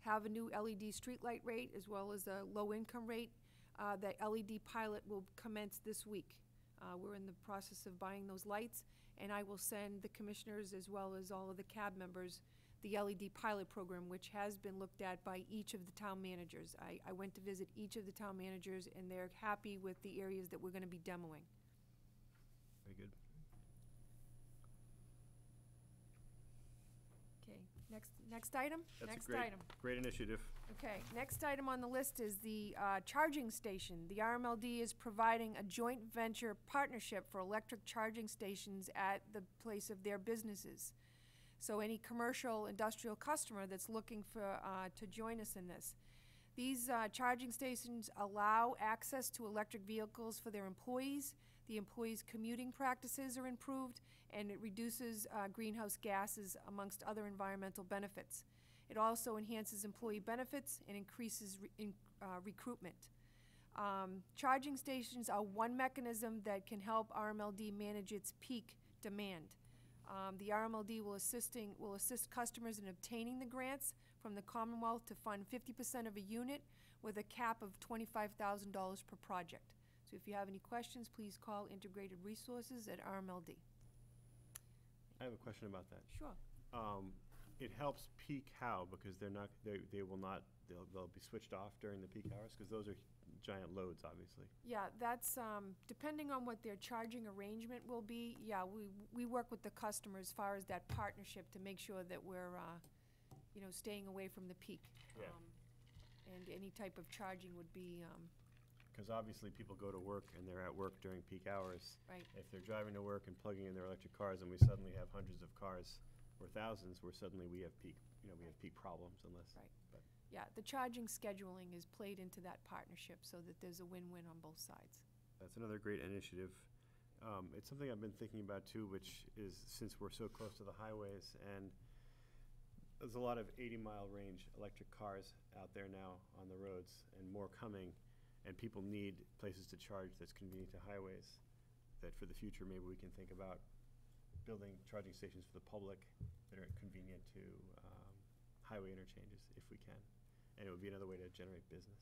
have a new LED streetlight rate as well as a low-income rate, uh, the LED pilot will commence this week. Uh, We're in the process of buying those lights, and I will send the commissioners as well as all of the cab members the LED pilot program, which has been looked at by each of the town managers. I, I went to visit each of the town managers, and they're happy with the areas that we're gonna be demoing. Very good. Okay, next, next item? That's a Next great, item. great initiative. Okay, next item on the list is the uh, charging station. The RMLD is providing a joint venture partnership for electric charging stations at the place of their businesses. So any commercial, industrial customer that's looking for, uh, to join us in this. These uh, charging stations allow access to electric vehicles for their employees. The employees' commuting practices are improved, and it reduces uh, greenhouse gases amongst other environmental benefits. It also enhances employee benefits and increases re- in, uh, recruitment. Um, charging stations are one mechanism that can help RMLD manage its peak demand. Um, the RMLD will assisting, will assist customers in obtaining the grants from the Commonwealth to fund fifty percent of a unit with a cap of twenty-five thousand dollars per project. So if you have any questions, please call Integrated Resources at RMLD. I have a question about that. Sure. Um, it helps peak how, because they're not, they, they will not, they'll, they'll be switched off during the peak hours, because those are giant loads, obviously. Yeah, that's, um, depending on what their charging arrangement will be, yeah, we, we work with the customer as far as that partnership to make sure that we're, uh, you know, staying away from the peak. Yeah. Um, And any type of charging would be, um, Because obviously, people go to work and they're at work during peak hours. right, If they're driving to work and plugging in their electric cars, and we suddenly have hundreds of cars, or thousands, where suddenly we have peak, you know, we have peak problems unless. Right. Yeah, the charging scheduling is played into that partnership so that there's a win-win on both sides. That's another great initiative. Um, it's something I've been thinking about too, which is since we're so close to the highways and there's a lot of eighty mile range electric cars out there now on the roads and more coming. And people need places to charge that's convenient to highways. That for the future, maybe we can think about building charging stations for the public that are convenient to, um, highway interchanges if we can. And it would be another way to generate business.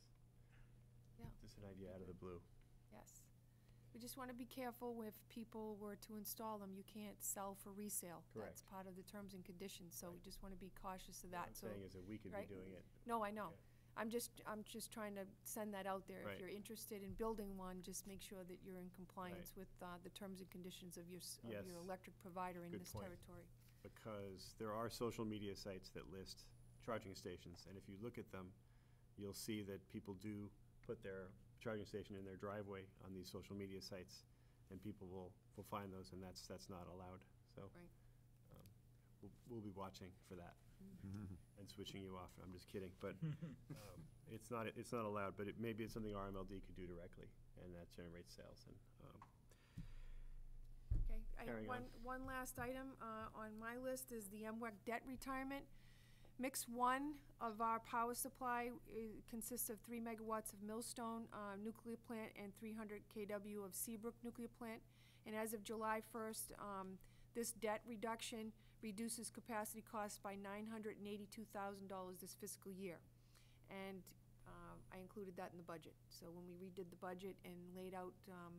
Yeah. Just an idea out of the blue. Yes. We just want to be careful if people were to install them, you can't sell for resale. That's Correct. part of the terms and conditions, so we Right. just want to be cautious of What that, I'm so. saying is that we could be right. doing it. No, I know. Okay. I'm just, I'm just trying to send that out there. If Right. you're interested in building one, just make sure that you're in compliance with uh, the terms and conditions of your, s- of your electric provider in Good this point. territory. because there are social media sites that list charging stations, and if you look at them, you'll see that people do put their charging station in their driveway on these social media sites, and people will, will find those, and that's, that's not allowed, so. Right. um, We'll, we'll be watching for that Mm-hmm. and switching you off, I'm just kidding, but, um, it's not, it's not allowed, but it, maybe it's something RMLD could do directly, and that generates sales, and, um, Okay, I have Carrying one, on. one last item, uh, on my list is the MWEC debt retirement. Mix one of our power supply consists of three megawatts of Millstone, uh, nuclear plant and three hundred KW of Seabrook nuclear plant. And as of July first, um, this debt reduction reduces capacity costs by nine hundred and eighty-two thousand dollars this fiscal year. And, uh, I included that in the budget. So when we redid the budget and laid out, um,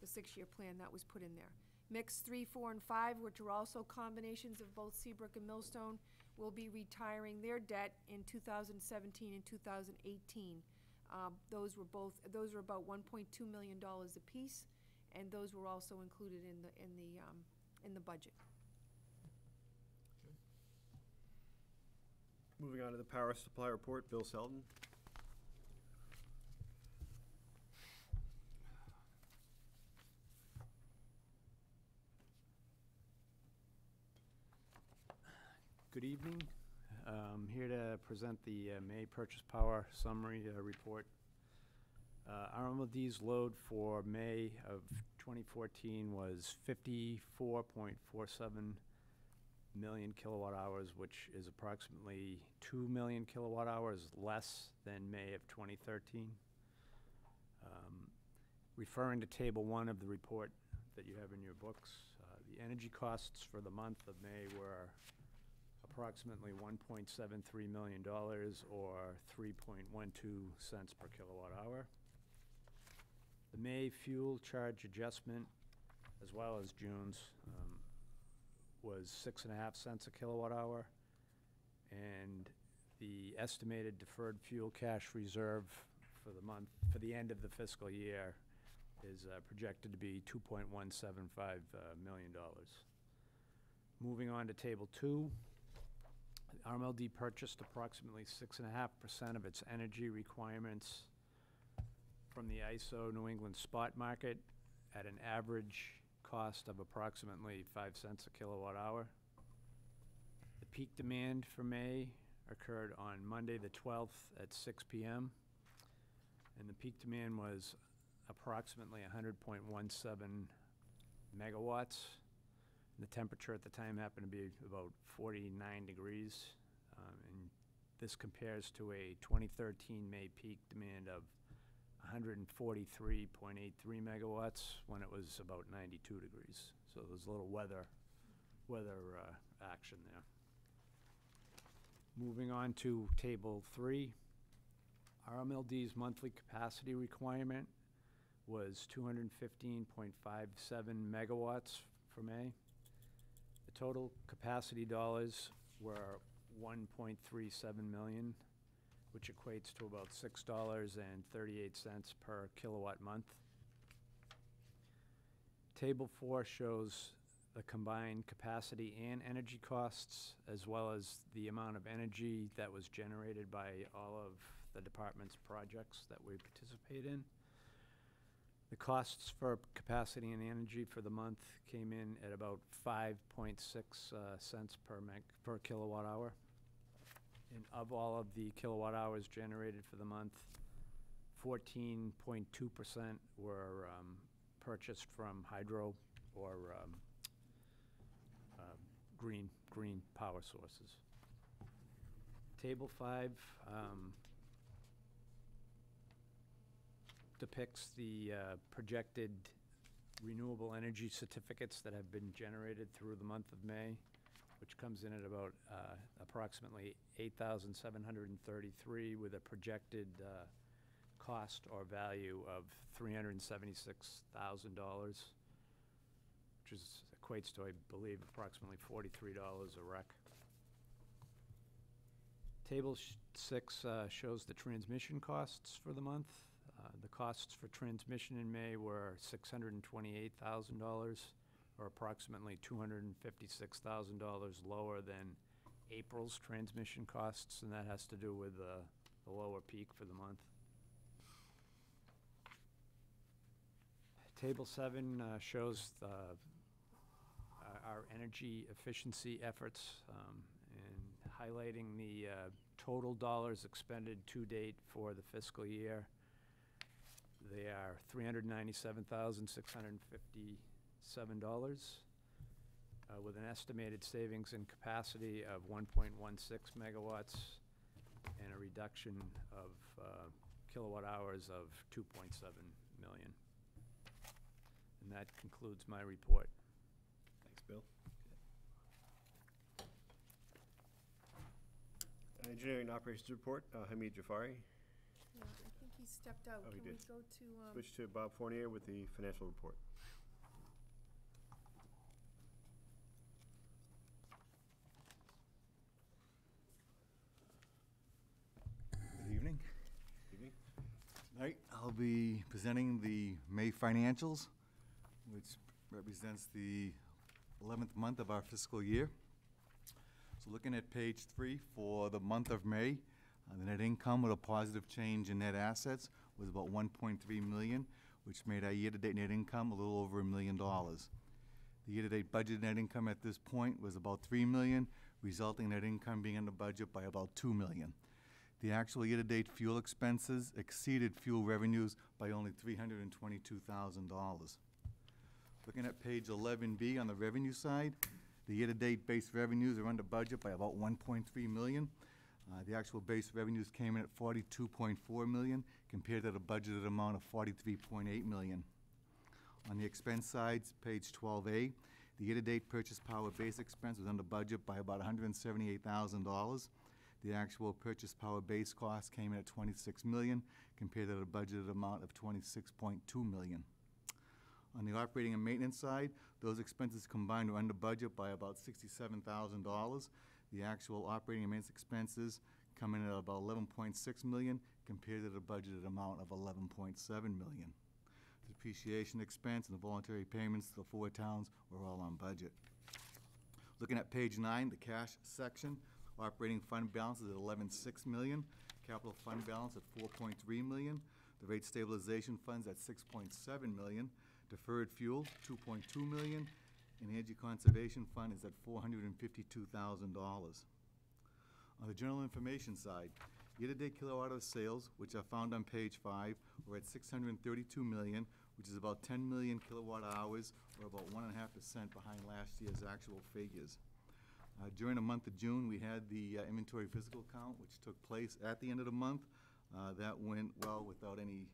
the six-year plan that was put in there. Mix three, four, and five, which are also combinations of both Seabrook and Millstone, will be retiring their debt in two thousand seventeen and two thousand eighteen. Uh, those were both, those were about one point two million dollars apiece, and those were also included in the, in the, um, in the budget. moving on to the power supply report, Bill Selton. Good evening. I'm here to present the uh, May purchase power summary uh, report. Uh, RMLD's load for May of 2014 was 54.47 million kilowatt hours, which is approximately 2 million kilowatt hours less than May of 2013. Um, Referring to Table 1 of the report that you have in your books, uh, the energy costs for the month of May were approximately $1.73 million, or 3.12 cents per kilowatt hour. The May fuel charge adjustment, as well as June's, um, was six and a half cents a kilowatt hour. And the estimated deferred fuel cash reserve for the month, for the end of the fiscal year is uh, projected to be two point one seven five uh, million dollars. Moving on to table two, RMLD purchased approximately six and a half percent of its energy requirements from the ISO New England spot market at an average cost of approximately five cents a kilowatt hour. The peak demand for May occurred on Monday, the twelfth, at six PM. And the peak demand was approximately hundred point one seven megawatts. And the temperature at the time happened to be about forty-nine degrees. This compares to a twenty thirteen May peak demand of hundred and forty-three point eight three megawatts when it was about ninety-two degrees. So there's a little weather, weather, uh, action there. Moving on to table three. RMLD's monthly capacity requirement was two hundred and fifteen point five seven megawatts for May. The total capacity dollars were one point three seven million, which equates to about six dollars and thirty-eight cents per kilowatt month. Table four shows the combined capacity and energy costs, as well as the amount of energy that was generated by all of the department's projects that we participate in. The costs for capacity and energy for the month came in at about five point six uh, cents per per kilowatt hour. And of all of the kilowatt hours generated for the month, fourteen point two percent were um, purchased from hydro or um, uh, green, green power sources. Table five um, depicts the uh, projected renewable energy certificates that have been generated through the month of May, which comes in at about uh, approximately 8,733 with a projected uh, cost or value of $376,000, which is, equates to, I believe, approximately $43 a rec. Table sh- six uh, shows the transmission costs for the month. Uh, The costs for transmission in May were $628,000, or approximately $256,000 lower than April's transmission costs, and that has to do with uh, the lower peak for the month. Table 7 uh, shows the, uh, our energy efficiency efforts um, and highlighting the uh, total dollars expended to date for the fiscal year. They are 397,650 seven dollars, uh, with an estimated savings in capacity of one point one six megawatts and a reduction of uh, kilowatt hours of two point seven million. And that concludes my report. Thanks, Bill. Uh, engineering Operations Report, uh, Hamid Jafari. Yeah, I think he stepped out. Oh, Can we go to? Um, Switch to Bob Fournier with the financial report. Be presenting the May financials, which represents the 11th month of our fiscal year. So looking at page three for the month of May, uh, the net income with a positive change in net assets was about 1.3 million, which made our year-to-date net income a little over a million dollars. The year-to-date budgeted net income at this point was about 3 million, resulting in net income being under budget by about 2 million. The actual year-to-date fuel expenses exceeded fuel revenues by only three hundred and twenty-two thousand dollars. Looking at page eleven B on the revenue side, The year-to-date base revenues are under budget by about 1.3 million. Uh, The actual base revenues came in at 42.4 million, compared to the budgeted amount of 43.8 million. On the expense side, page 12A, the year-to-date purchase power base expense was under budget by about $178,000. The actual purchase power base cost came in at 26 million compared to the budgeted amount of 26.2 million. On the operating and maintenance side, those expenses combined were under budget by about sixty-seven thousand dollars. The actual operating and maintenance expenses come in at about eleven point six million compared to the budgeted amount of 11.7 million. The Depreciation expense and the voluntary payments to the four towns were all on budget. Looking at page nine, the cash section, operating fund balance is at eleven-six million, capital fund balance at four point three million, the rate stabilization fund's at six point seven million, deferred fuel, two point two million, and energy conservation fund is at four hundred and fifty-two thousand dollars. On the general information side, year-to-date kilowatt hour sales, which are found on page five, were at six hundred and thirty-two million, which is about ten million kilowatt hours, or about one and a half percent behind last year's actual figures. Uh, During the month of June, we had the uh, inventory physical count, which took place at the end of the month. Uh, That went well without any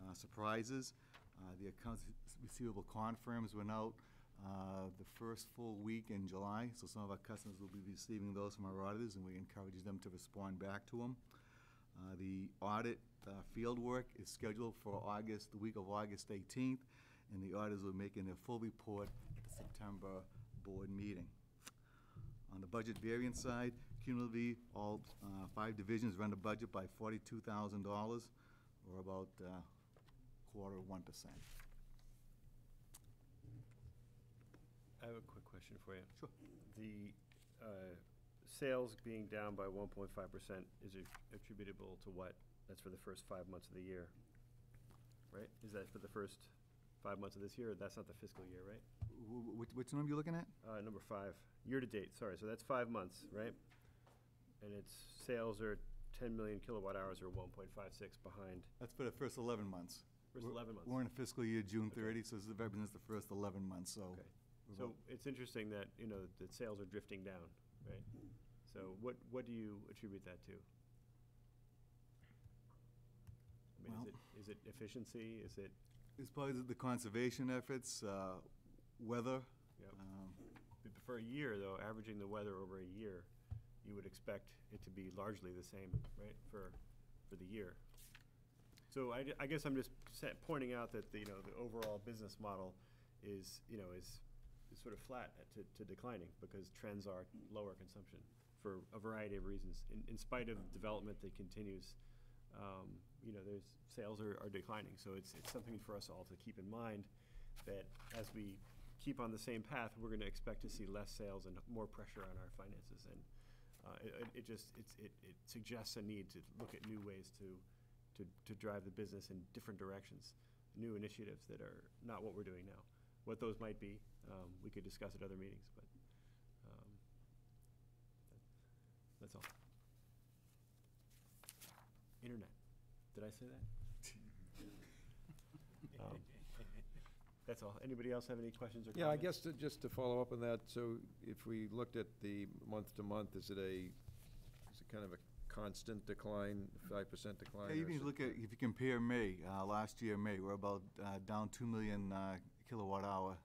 uh, surprises. Uh, The accounts receivable confirms went out uh, the first full week in July, so some of our customers will be receiving those from our auditors, and we encourage them to respond back to them. Uh, The audit uh, field work is scheduled for August, the week of August 18th, and the auditors will make in a full report at the September board meeting. On the budget variance side, cumulatively, all uh, five divisions run the budget by forty-two thousand dollars, or about uh, quarter of one percent. I have a quick question for you. Sure. The uh, sales being down by 1.5% is attributable to what? That's for the first five months of the year, right? Is that for the first five months of this year, or that's not the fiscal year, right? Which, which number you looking at? Uh, Number five, year-to-date, sorry, so that's five months, right? And its sales are 10 million kilowatt hours or 1.56 behind That's for the first eleven months. first We're- 11 months. We're in a fiscal year, June Okay. thirty, so this represents the first eleven months, so. Okay. we're So about- it's interesting that, you know, that sales are drifting down, right? So what, what do you attribute that to? I mean, Well- is it, is it efficiency? Is it, It's probably the- the conservation efforts, uh, weather. Yep. um, for a year, though, averaging the weather over a year, you would expect it to be largely the same, right, for, for the year? So I, I guess I'm just pointing out that, the, you know, the overall business model is, you know, is, is sort of flat to, to declining because trends are lower consumption for a variety of reasons. In, in spite of development that continues, um, you know, there's, sales are, are declining. So it's, it's something for us all to keep in mind that as we keep on the same path, we're gonna expect to see less sales and more pressure on our finances. And, uh, it, it- just, it, it suggests a need to look at new ways to, to, to drive the business in different directions, new initiatives that are not what we're doing now. What those might be, um, we could discuss at other meetings, but, um, that's all. Internet, did I say that? Um, That's all. Anybody else have any questions or comments? Yeah, I guess to, just to follow up on that, so if we looked at the month to month, is it a, is it kind of a constant decline, five percent decline? Yeah, you or is can it- look at, if you compare May, uh, last year, May, we're about, uh, down two million, uh, kilowatt hour.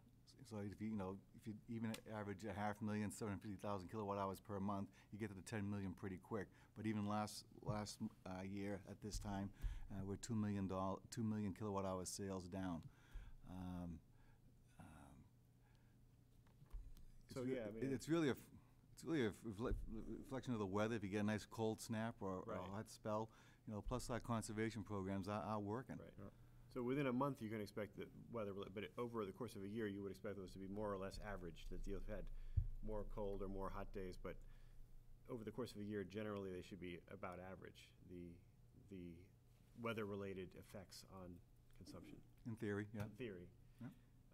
So if you, you know, if you even average a half million, seven hundred fifty thousand kilowatt hours per month, you get to the ten million pretty quick. But even last, last, uh, year at this time, uh, we're two million doll, two million kilowatt hour sales down. Um, um, So, yeah, I it- mean- It's really a, f- it's really a reflec- reflection of the weather. If you get a nice cold snap or, or Right. a hot spell, you know, plus our conservation programs are, are working. Right. So within a month, you can expect the weather, but it- over the course of a year, you would expect those to be more or less average, that you've had more cold or more hot days, but over the course of a year, generally, they should be about average, the, the weather-related effects on consumption, In theory, yeah. in theory. Yep.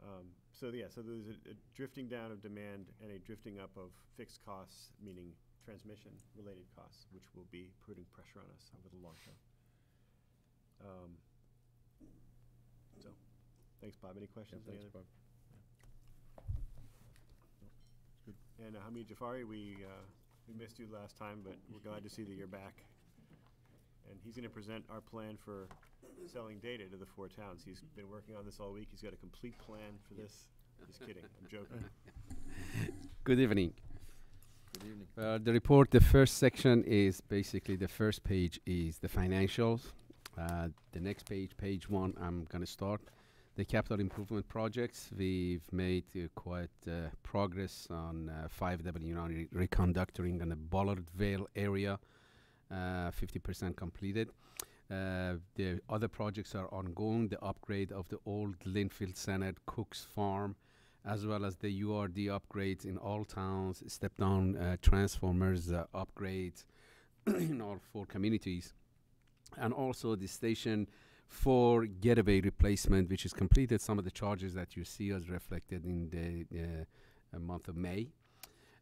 Um, So, yeah, so there's a a drifting down of demand and a drifting up of fixed costs, meaning transmission-related costs, which will be putting pressure on us over the long term. Um, So, thanks, Bob. Any questions? Any thanks, other- Bob. Good. And uh, Hamid Jafari, we, uh, we missed you last time, but we're glad to see that you're back. And he's gonna present our plan for selling data to the four towns. He's been working on this all week. He's got a complete plan for this. Just kidding, I'm joking. Good evening. Good evening. Uh, the report, the first section is basically the first page is the financials. Uh, the next page, page one, I'm going to start. The capital improvement projects, we've made uh, quite uh, progress on uh, 5W9 re- reconductoring in the Bollard Vale area, uh, 50% completed. Uh, the other projects are ongoing. The upgrade of the old Lynnfield Center, Cook's Farm, as well as the URD upgrades in all towns, step down uh, transformers uh, upgrades in all four communities, and also the station four getaway replacement, which is completed. Some of the charges that you see as reflected in the uh, uh, month of May.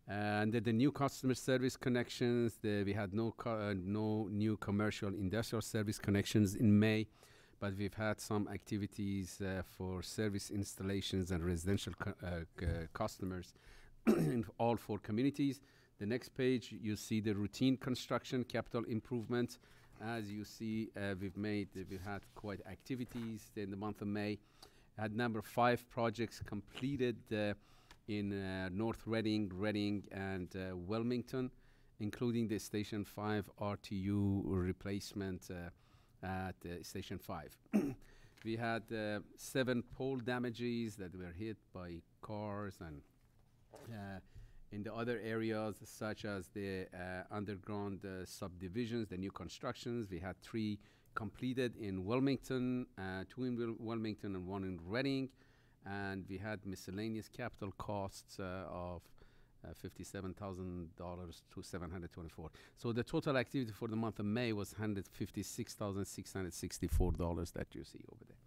And the, the new customer service connections, the, we had no uh, no new commercial industrial service connections in May but we've had some activities uh, for service installations and residential uh, customers in all four communities. The next page, you see the routine construction capital improvements. As you see, uh, we've made, we've had quite activities in the month of May. Had number five projects completed uh, in uh, North Reading, Reading, and uh, Wilmington, including the Station 5 RTU replacement uh, at Station 5. we had seven pole damages that were hit by cars and in the other areas such as the uh, underground uh, subdivisions, the new constructions, we had three completed in Wilmington, uh, two in Wil- Wilmington and one in Reading, and we had miscellaneous capital costs uh, of uh, $57,000 to 724. So the total activity for the month of May was $156,664 that you see over there.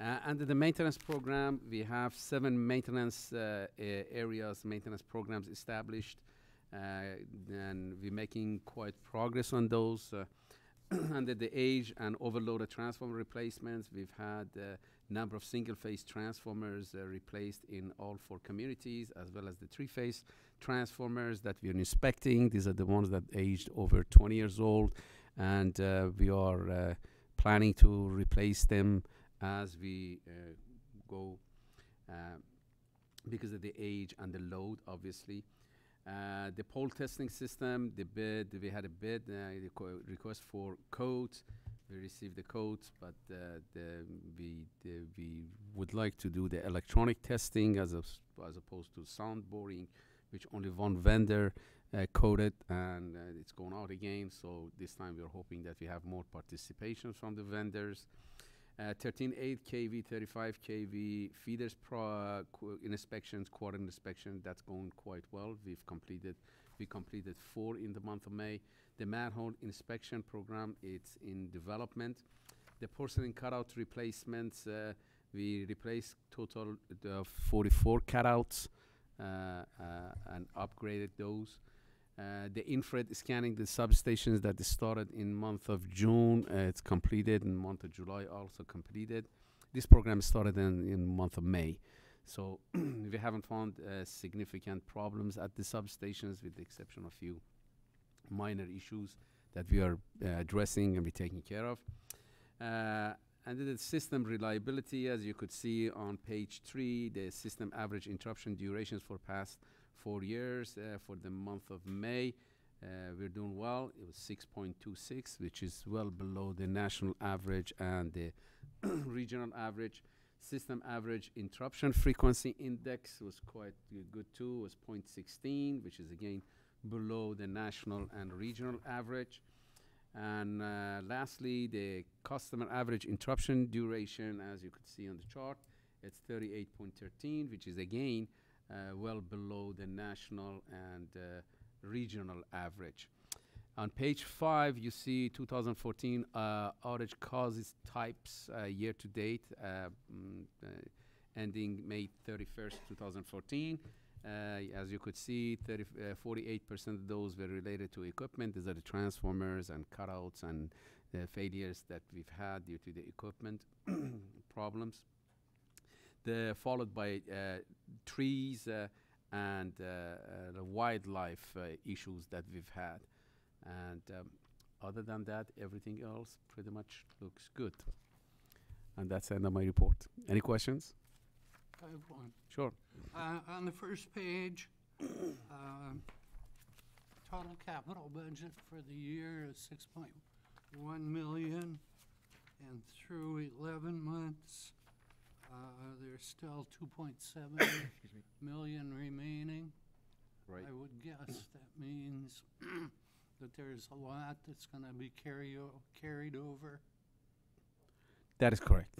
Uh, under the maintenance program, we have seven maintenance uh, areas, maintenance programs established, uh, and we're making quite progress on those. Uh, under the age and overloaded transformer replacements, we've had number of single-phase transformers uh, replaced in all four communities, as well as the three-phase transformers that we're inspecting. These are the ones that aged over 20 years old, and uh, we are uh, planning to replace them as we uh, go uh, because of the age and the load, obviously. Uh, the pole testing system, the bid, we had a bid, request for codes. We received the codes, but uh, the, we, the, we would like to do the electronic testing as, as opposed to sound boring, which only one vendor uh, coded, and uh, it's going out again. So this time we're hoping that we have more participation from the vendors. Uh, 13.8 kV, 35 kV feeders pro qu- inspections, quarter inspection. That's going quite well. We've completed, we completed four in the month of May. The manhole inspection program, it's in development. The porcelain cutout replacements, uh, we replaced total of 44 cutouts uh, uh, and upgraded those. Uh, the infrared scanning the substations that started in month of June, uh, it's completed in month of July also completed. This program started in, in month of May. So we haven't found uh, significant problems at the substations with the exception of few minor issues that we are uh, addressing and we're taking care of. Uh, and then the system reliability, as you could see on page three, the system average interruption durations for past four years. Uh, for the month of May, uh, we're doing well. It was 6.26, which is well below the national average and the regional average. System average interruption frequency index was quite good too, was 0.16, which is again below the national and regional average. And uh, lastly, the customer average interruption duration, as you could see on the chart, it's 38.13, which is again uh, well below the national and uh, regional average. On page five, you see 2014 uh, outage causes types uh, year to date, uh, mm, ending May 31st, 2014. Uh, as you could see, 30, uh, 48% of those were related to equipment. These are the transformers and cutouts and uh, failures that we've had due to the equipment problems. The followed by trees and the wildlife issues that we've had. And um, other than that, everything else pretty much looks good. And that's the end of my report. Any questions? I have one. Sure. Uh, on the first page, um, total capital budget for the year is six point one million, and through eleven months, uh, there's still two point seven million remaining. Right. I would guess that means that there's a lot that's gonna be carry o- carried over. That is correct.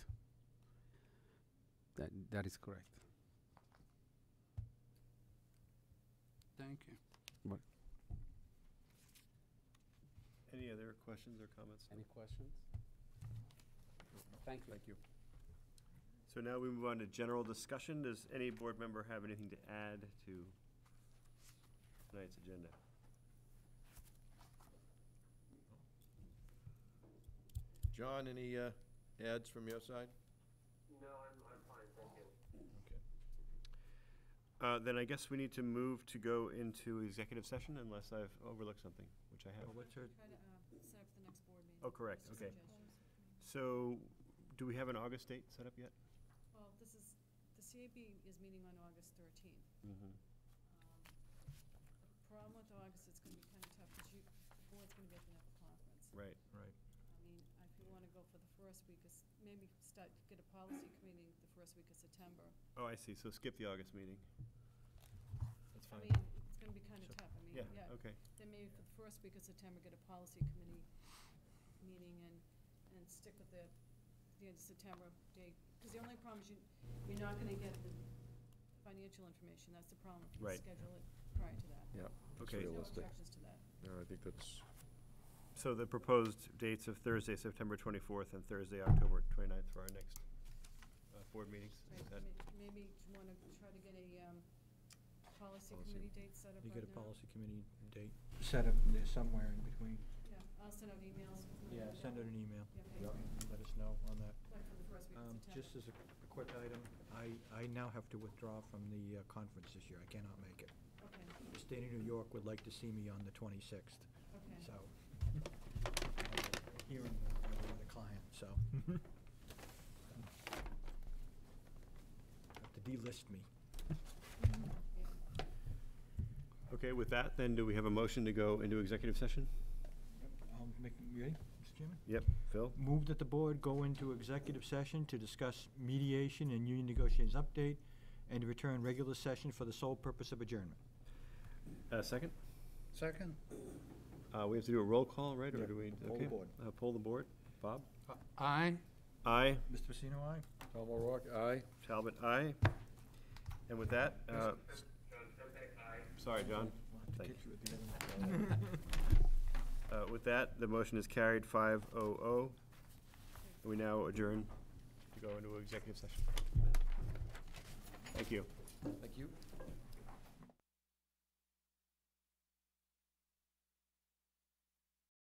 That, that is correct. Thank you. Any other questions or comments? Any questions? Thank you. Thank you. So now we move on to general discussion. Does any board member have anything to add to tonight's agenda? John, any uh, ads from your side? No, I'm, I'm fine, thank you. Okay. Uh, Then I guess we need to move to go into executive session unless I've overlooked something, which I have. what's her, Try to, uh, set up the next board meeting. Oh, correct, Just a okay. suggestion. So, do we have an August date set up yet? Well, this is, the CAB is meeting on August thirteenth. Mm-hmm. Um, The problem with August, it's gonna be kinda tough, cause you, the board's gonna be at the NEPA conference. Right. Right. I mean, if you wanna go for the first week, is maybe start, get a policy committee the first week of September. Oh, I see, so skip the August meeting. That's I fine. mean, it's gonna be kinda So- tough, I mean, Yeah, yeah. okay. Then maybe for the first week of September, get a policy committee meeting and, and stick with the, the end of September date. Because the only problem is you, you're not gonna get the financial information, that's the problem, if you Right. schedule it prior to that. Yeah. Okay. There's no realistic. objections to that. No, I think that's, So the proposed dates of Thursday, September 24th, and Thursday, October 29th for our next uh, board meetings. Right, Is that- may- Maybe you wanna try to get a, um, policy Policy. committee date set up you right get a policy committee date set up there somewhere in between? Yeah, I'll send out emails. when Yeah, send out an email. Yeah, okay. and Let us know on that. Like for the first week of Um, September. Just as a a quick item, I, I now have to withdraw from the uh, conference this year. I cannot make it. Okay, The state of New York would like to see me on the twenty-sixth, okay. so. Hearing the, the client, so. Have to delist me. Okay, with that, then, do we have a motion to go into executive session? I'll make, you ready, Mr. Chairman? Yep, Phil? Move that the board go into executive session to discuss mediation and union negotiations update and to return regular session for the sole purpose of adjournment. Uh, second? Second? Uh, we have to do a roll call, right, or Yeah, do we? poll the okay. board. Uh, poll the board. Bob? Aye. Aye. Mr. Pacino, aye? Tom O'Rourke, aye. Talbot, aye. And with that, uh, John the end. Uh, with that, the motion is carried five oh oh. We now adjourn to go into executive session. Thank you. Thank you.